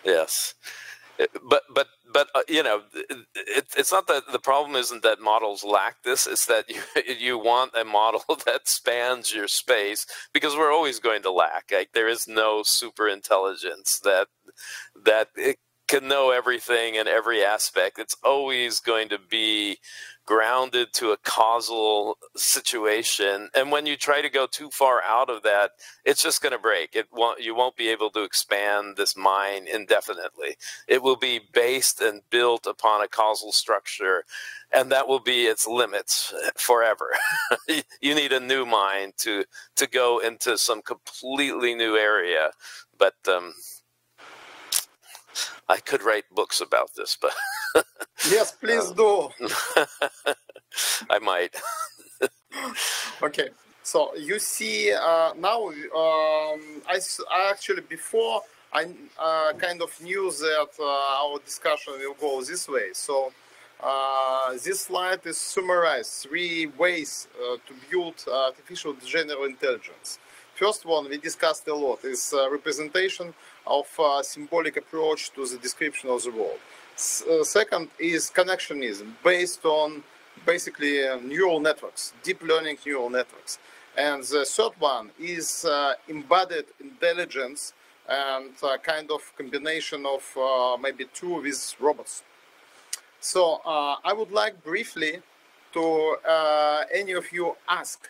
Yes, but but but uh, you know, it, it's not that the problem isn't that models lack this. It's that you [laughs] you want a model [laughs] that spans your space because we're always going to lack. Like there is no super intelligence that that can know everything and every aspect. It's always going to be grounded to a causal situation. And when you try to go too far out of that it's just going to break. It won't you won't be able to expand this mind indefinitely. It will be based and built upon a causal structure and that will be its limits forever. [laughs] You need a new mind to to go into some completely new area. But um I could write books about this, but [laughs] yes, please do. [laughs] I might. [laughs] okay, so you see uh, now. Um, I, I, actually before I uh, kind of knew that uh, our discussion will go this way. So uh, this slide is summarized three ways uh, to build artificial general intelligence. First one we discussed a lot is uh, representation of a symbolic approach to the description of the world. S uh, second is connectionism based on basically uh, neural networks, deep learning neural networks. And the third one is uh, embodied intelligence and a kind of combination of uh, maybe two with robots. So uh, I would like briefly to any of you ask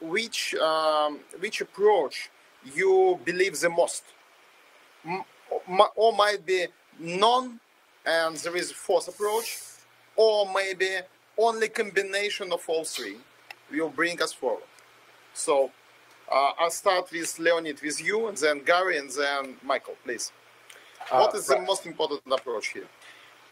which, um, which approach you believe the most or might be none and there is a fourth approach or maybe only combination of all three will bring us forward. So uh, i'll start with leonid with you and then gary and then michael please. Uh, what is uh, the most important approach here?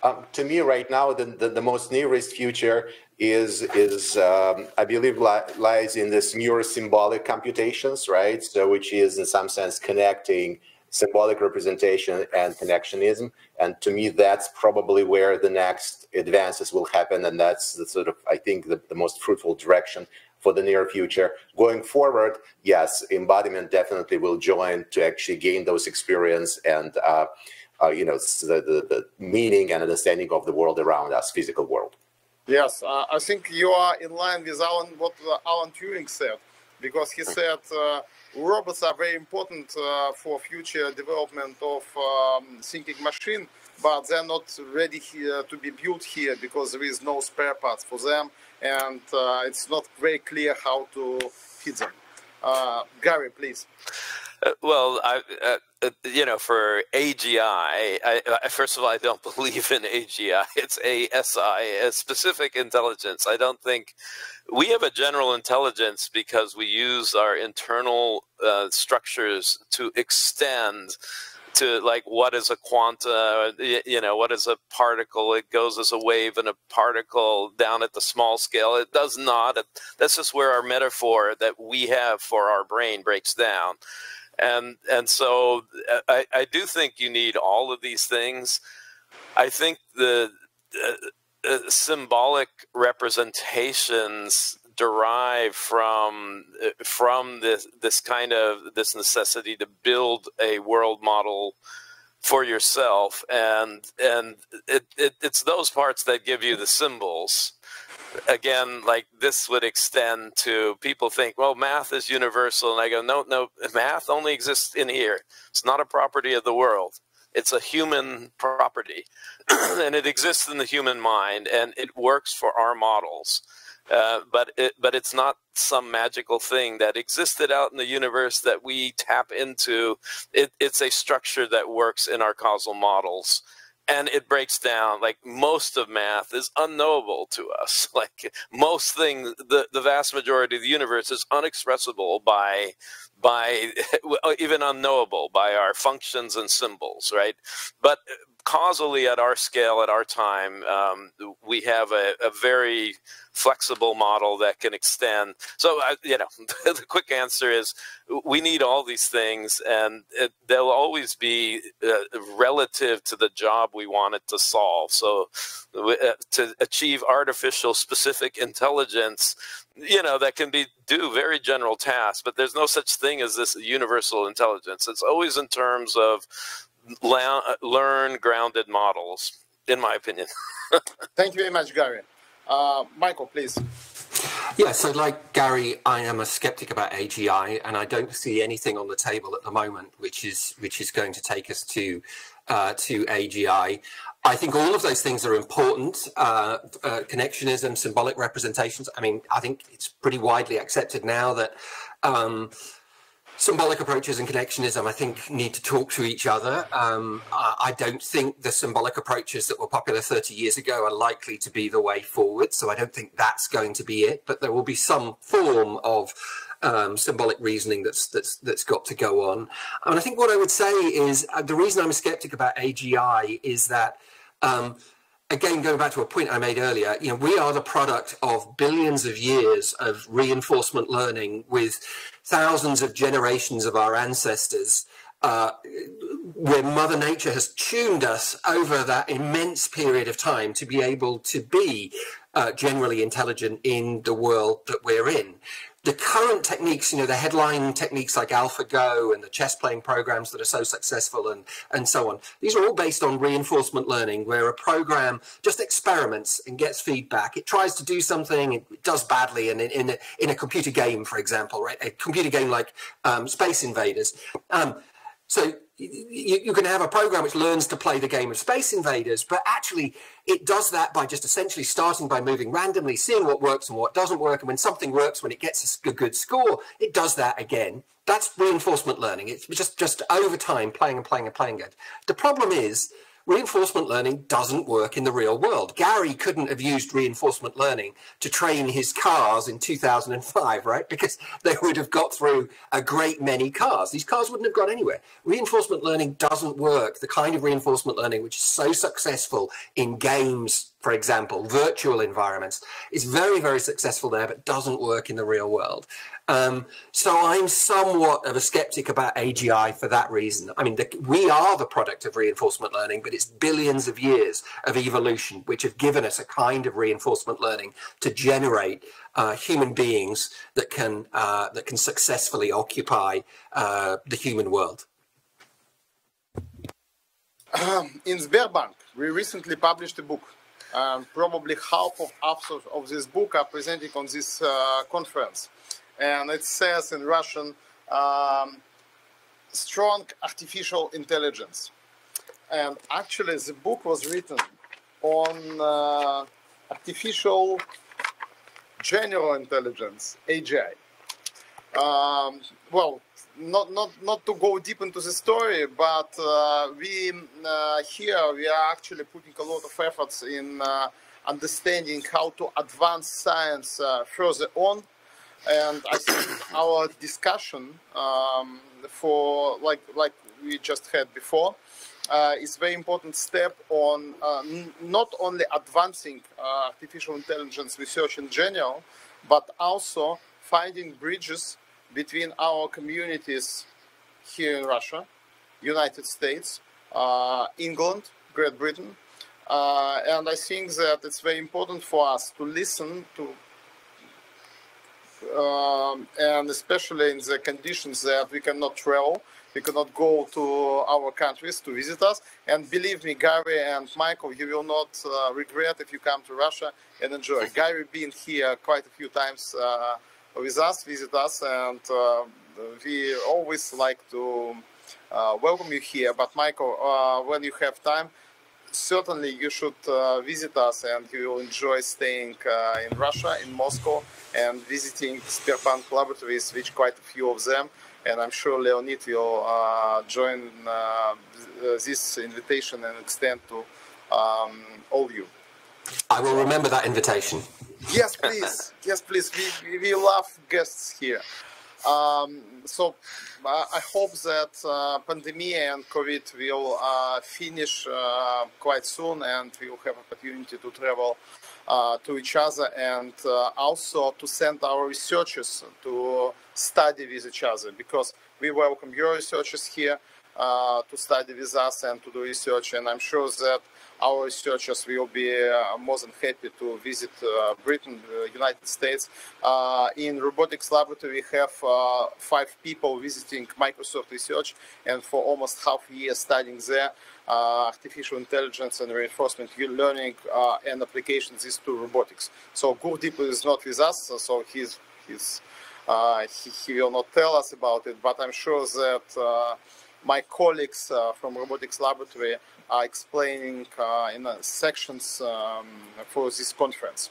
Um, to me, right now, the, the, the, most nearest future is is um, I believe li lies in this neurosymbolic computations, right? So, which is in some sense connecting symbolic representation and connectionism. And to me, that's probably where the next advances will happen. And that's the sort of, I think, the, the most fruitful direction for the near future. Going forward, yes, embodiment definitely will join to actually gain those experience and, uh, uh, you know, the, the, the, meaning and understanding of the world around us, physical world. Yes, uh, I think you are in line with Alan, what Alan Turing said, because he said uh, robots are very important uh, for future development of um, thinking machine, but they're not ready here to be built here because there is no spare parts for them, and uh, it's not very clear how to feed them. Uh, Gary, please. Uh, well, I, uh, uh, you know, for AGI, I, I, first of all, I don't [laughs] believe in AGI. It's ASI, a specific intelligence. I don't think we have a general intelligence because we use our internal uh, structures to extend to like what is a quanta you know what is a particle it goes as a wave and a particle down at the small scale it does not that's just where our metaphor that we have for our brain breaks down and and so uh, I, I do think you need all of these things. I think the uh, uh, symbolic representations derive from from this this kind of this necessity to build a world model for yourself and and it, it, it's those parts that give you the symbols again like this would extend to people think well math is universal and i go no no math only exists in here. It's not a property of the world. It's a human property [clears throat] and it exists in the human mind and it works for our models. Uh, but it, but it's not some magical thing that existed out in the universe that we tap into. It, it's a structure that works in our causal models, and it breaks down. Like most of math is unknowable to us. [laughs] Like most things, the the vast majority of the universe is unexpressible by by [laughs] even unknowable by our functions and symbols, right? But causally at our scale, at our time, um, we have a, a, very flexible model that can extend. So, uh, you know, [laughs] the quick answer is we need all these things, and it, they'll always be uh, relative to the job we want it to solve. So, uh, to achieve artificial specific intelligence, you know, that can be do very general tasks, but there's no such thing as this universal intelligence. It's always in terms of learn grounded models, in my opinion. [laughs] Thank you very much, Gary. Uh, Michael, please. Yeah, so like Gary, I am a skeptic about AGI, and I don't see anything on the table at the moment which is which is going to take us to uh, to AGI. I think all of those things are important. Uh, uh, connectionism, symbolic representations. I mean, I think it's pretty widely accepted now that um, symbolic approaches and connectionism, I think, need to talk to each other. Um, I don't think the symbolic approaches that were popular 30 years ago are likely to be the way forward. So I don't think that's going to be it. But there will be some form of um, symbolic reasoning that's that's that's got to go on. And I think what I would say is uh, the reason I'm skeptic about AGI is that. Um, again, going back to a point I made earlier, you know, we are the product of billions of years of reinforcement learning with thousands of generations of our ancestors, uh, where Mother Nature has tuned us over that immense period of time to be able to be uh, generally intelligent in the world that we're in the current techniques, you know, the headline techniques like AlphaGo and the chess playing programs that are so successful and, and so on, these are all based on reinforcement learning, where a program just experiments and gets feedback. It tries to do something, it does badly, in, in, a, in a computer game, for example, right, a computer game like um, Space Invaders. Um, so you, you, can have a program which learns to play the game of Space Invaders, but actually it does that by just essentially starting by moving randomly, seeing what works and what doesn't work. And when something works, when it gets a good score, it does that again. That's reinforcement learning. It's just, just over time playing and playing and playing it. The problem is reinforcement learning doesn't work in the real world. Gary couldn't have used reinforcement learning to train his cars in 2005, right? Because they would have got through a great many cars. These cars wouldn't have gone anywhere. Reinforcement learning doesn't work. The kind of reinforcement learning which is so successful in games, for example, virtual environments, is very, very successful there, but doesn't work in the real world. Um, so I'm somewhat of a skeptic about AGI for that reason. I mean, the, we are the product of reinforcement learning, but it's billions of years of evolution which have given us a kind of reinforcement learning to generate uh, human beings that can uh, that can successfully occupy uh, the human world. Um, [clears throat] in Sberbank, we recently published a book. Um, probably half of authors of this book are presenting on this uh, conference and it says in Russian, um, strong artificial intelligence. And actually, the book was written on uh, artificial general intelligence, AGI. Um, well, not, not, not to go deep into the story, but uh, we uh, here we are actually putting a lot of efforts in uh, understanding how to advance science uh, further on. And I think our discussion um, for like like we just had before uh, is a very important step on uh, not only advancing artificial intelligence research in general, but also finding bridges between our communities here in Russia, United States, uh, England, Great Britain, uh, and I think that it's very important for us to listen to um, and especially in the conditions that we cannot travel, we cannot go to our countries to visit us. And believe me, Gary and Michael, you will not uh, regret if you come to Russia and enjoy. Gary been here quite a few times uh, with us, visit us, and uh, we always like to uh, welcome you here. But Michael, uh, when you have time, certainly you should uh, visit us and you will enjoy staying uh, in Russia, in Moscow, and visiting Sberbank laboratories, which quite a few of them. And I'm sure Leonid will uh, join this invitation and extend to um, all you. I will remember that invitation. Yes, please. yes, please. We, we love guests here. Um, so uh, I hope that uh, pandemic and COVID will uh, finish uh, quite soon, and we will have opportunity to travel uh, to each other, and uh, also to send our researchers to study with each other, because we welcome your researchers here to study with us and to do research, and I'm sure that our researchers will be uh, more than happy to visit uh, Britain, uh, United States. in robotics laboratory, we have five people visiting Microsoft Research, and for almost half a year studying there. Uh, artificial intelligence and reinforcement learning uh, and applications is to robotics. So Gurdeep is not with us, so he's, he's uh, he, he, will not tell us about it, but I'm sure that my colleagues from robotics laboratory are explaining uh, in sections um, for this conference.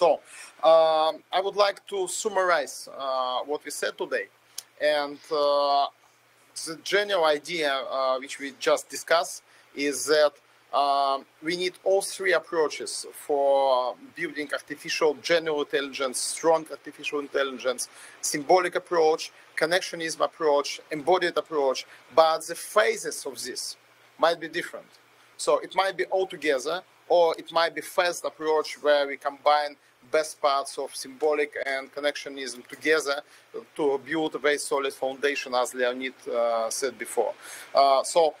So um, I would like to summarize uh, what we said today. And uh, the general idea which we just discussed is that um, we need all three approaches for building artificial general intelligence, strong artificial intelligence, symbolic approach, connectionism approach, embodied approach, but the phases of this might be different. So it might be all together, or it might be first approach where we combine best parts of symbolic and connectionism together to build a very solid foundation, as Leonid uh, said before. Uh, so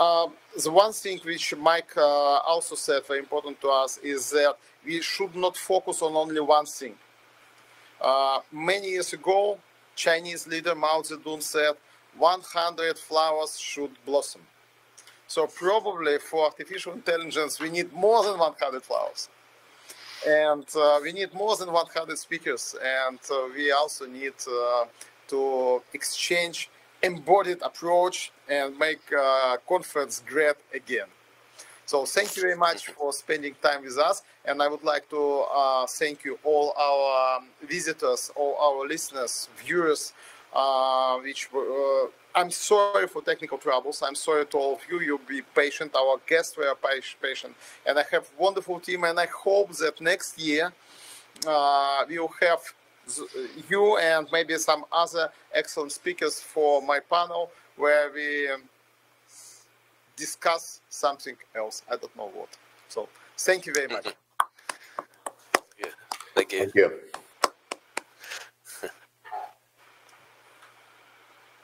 uh, the one thing which Mike uh, also said very important to us is that we should not focus on only one thing. Uh, many years ago, Chinese leader Mao Zedong said 100 flowers should blossom. So probably for artificial intelligence, we need more than 100 flowers. And uh, we need more than 100 speakers. And uh, we also need uh, to exchange embodied approach and make uh, conference great again. So thank you very much for spending time with us. And I would like to uh, thank you all our um, visitors, all our listeners, viewers, uh, which were I'm sorry for technical troubles. I'm sorry to all of you. You'll be patient. Our guests were patient. And I have wonderful team. And I hope that next year uh, we will have you and maybe some other excellent speakers for my panel where we um, discuss something else. I don't know what. So thank you very much. Yeah. Thank you. Thank you.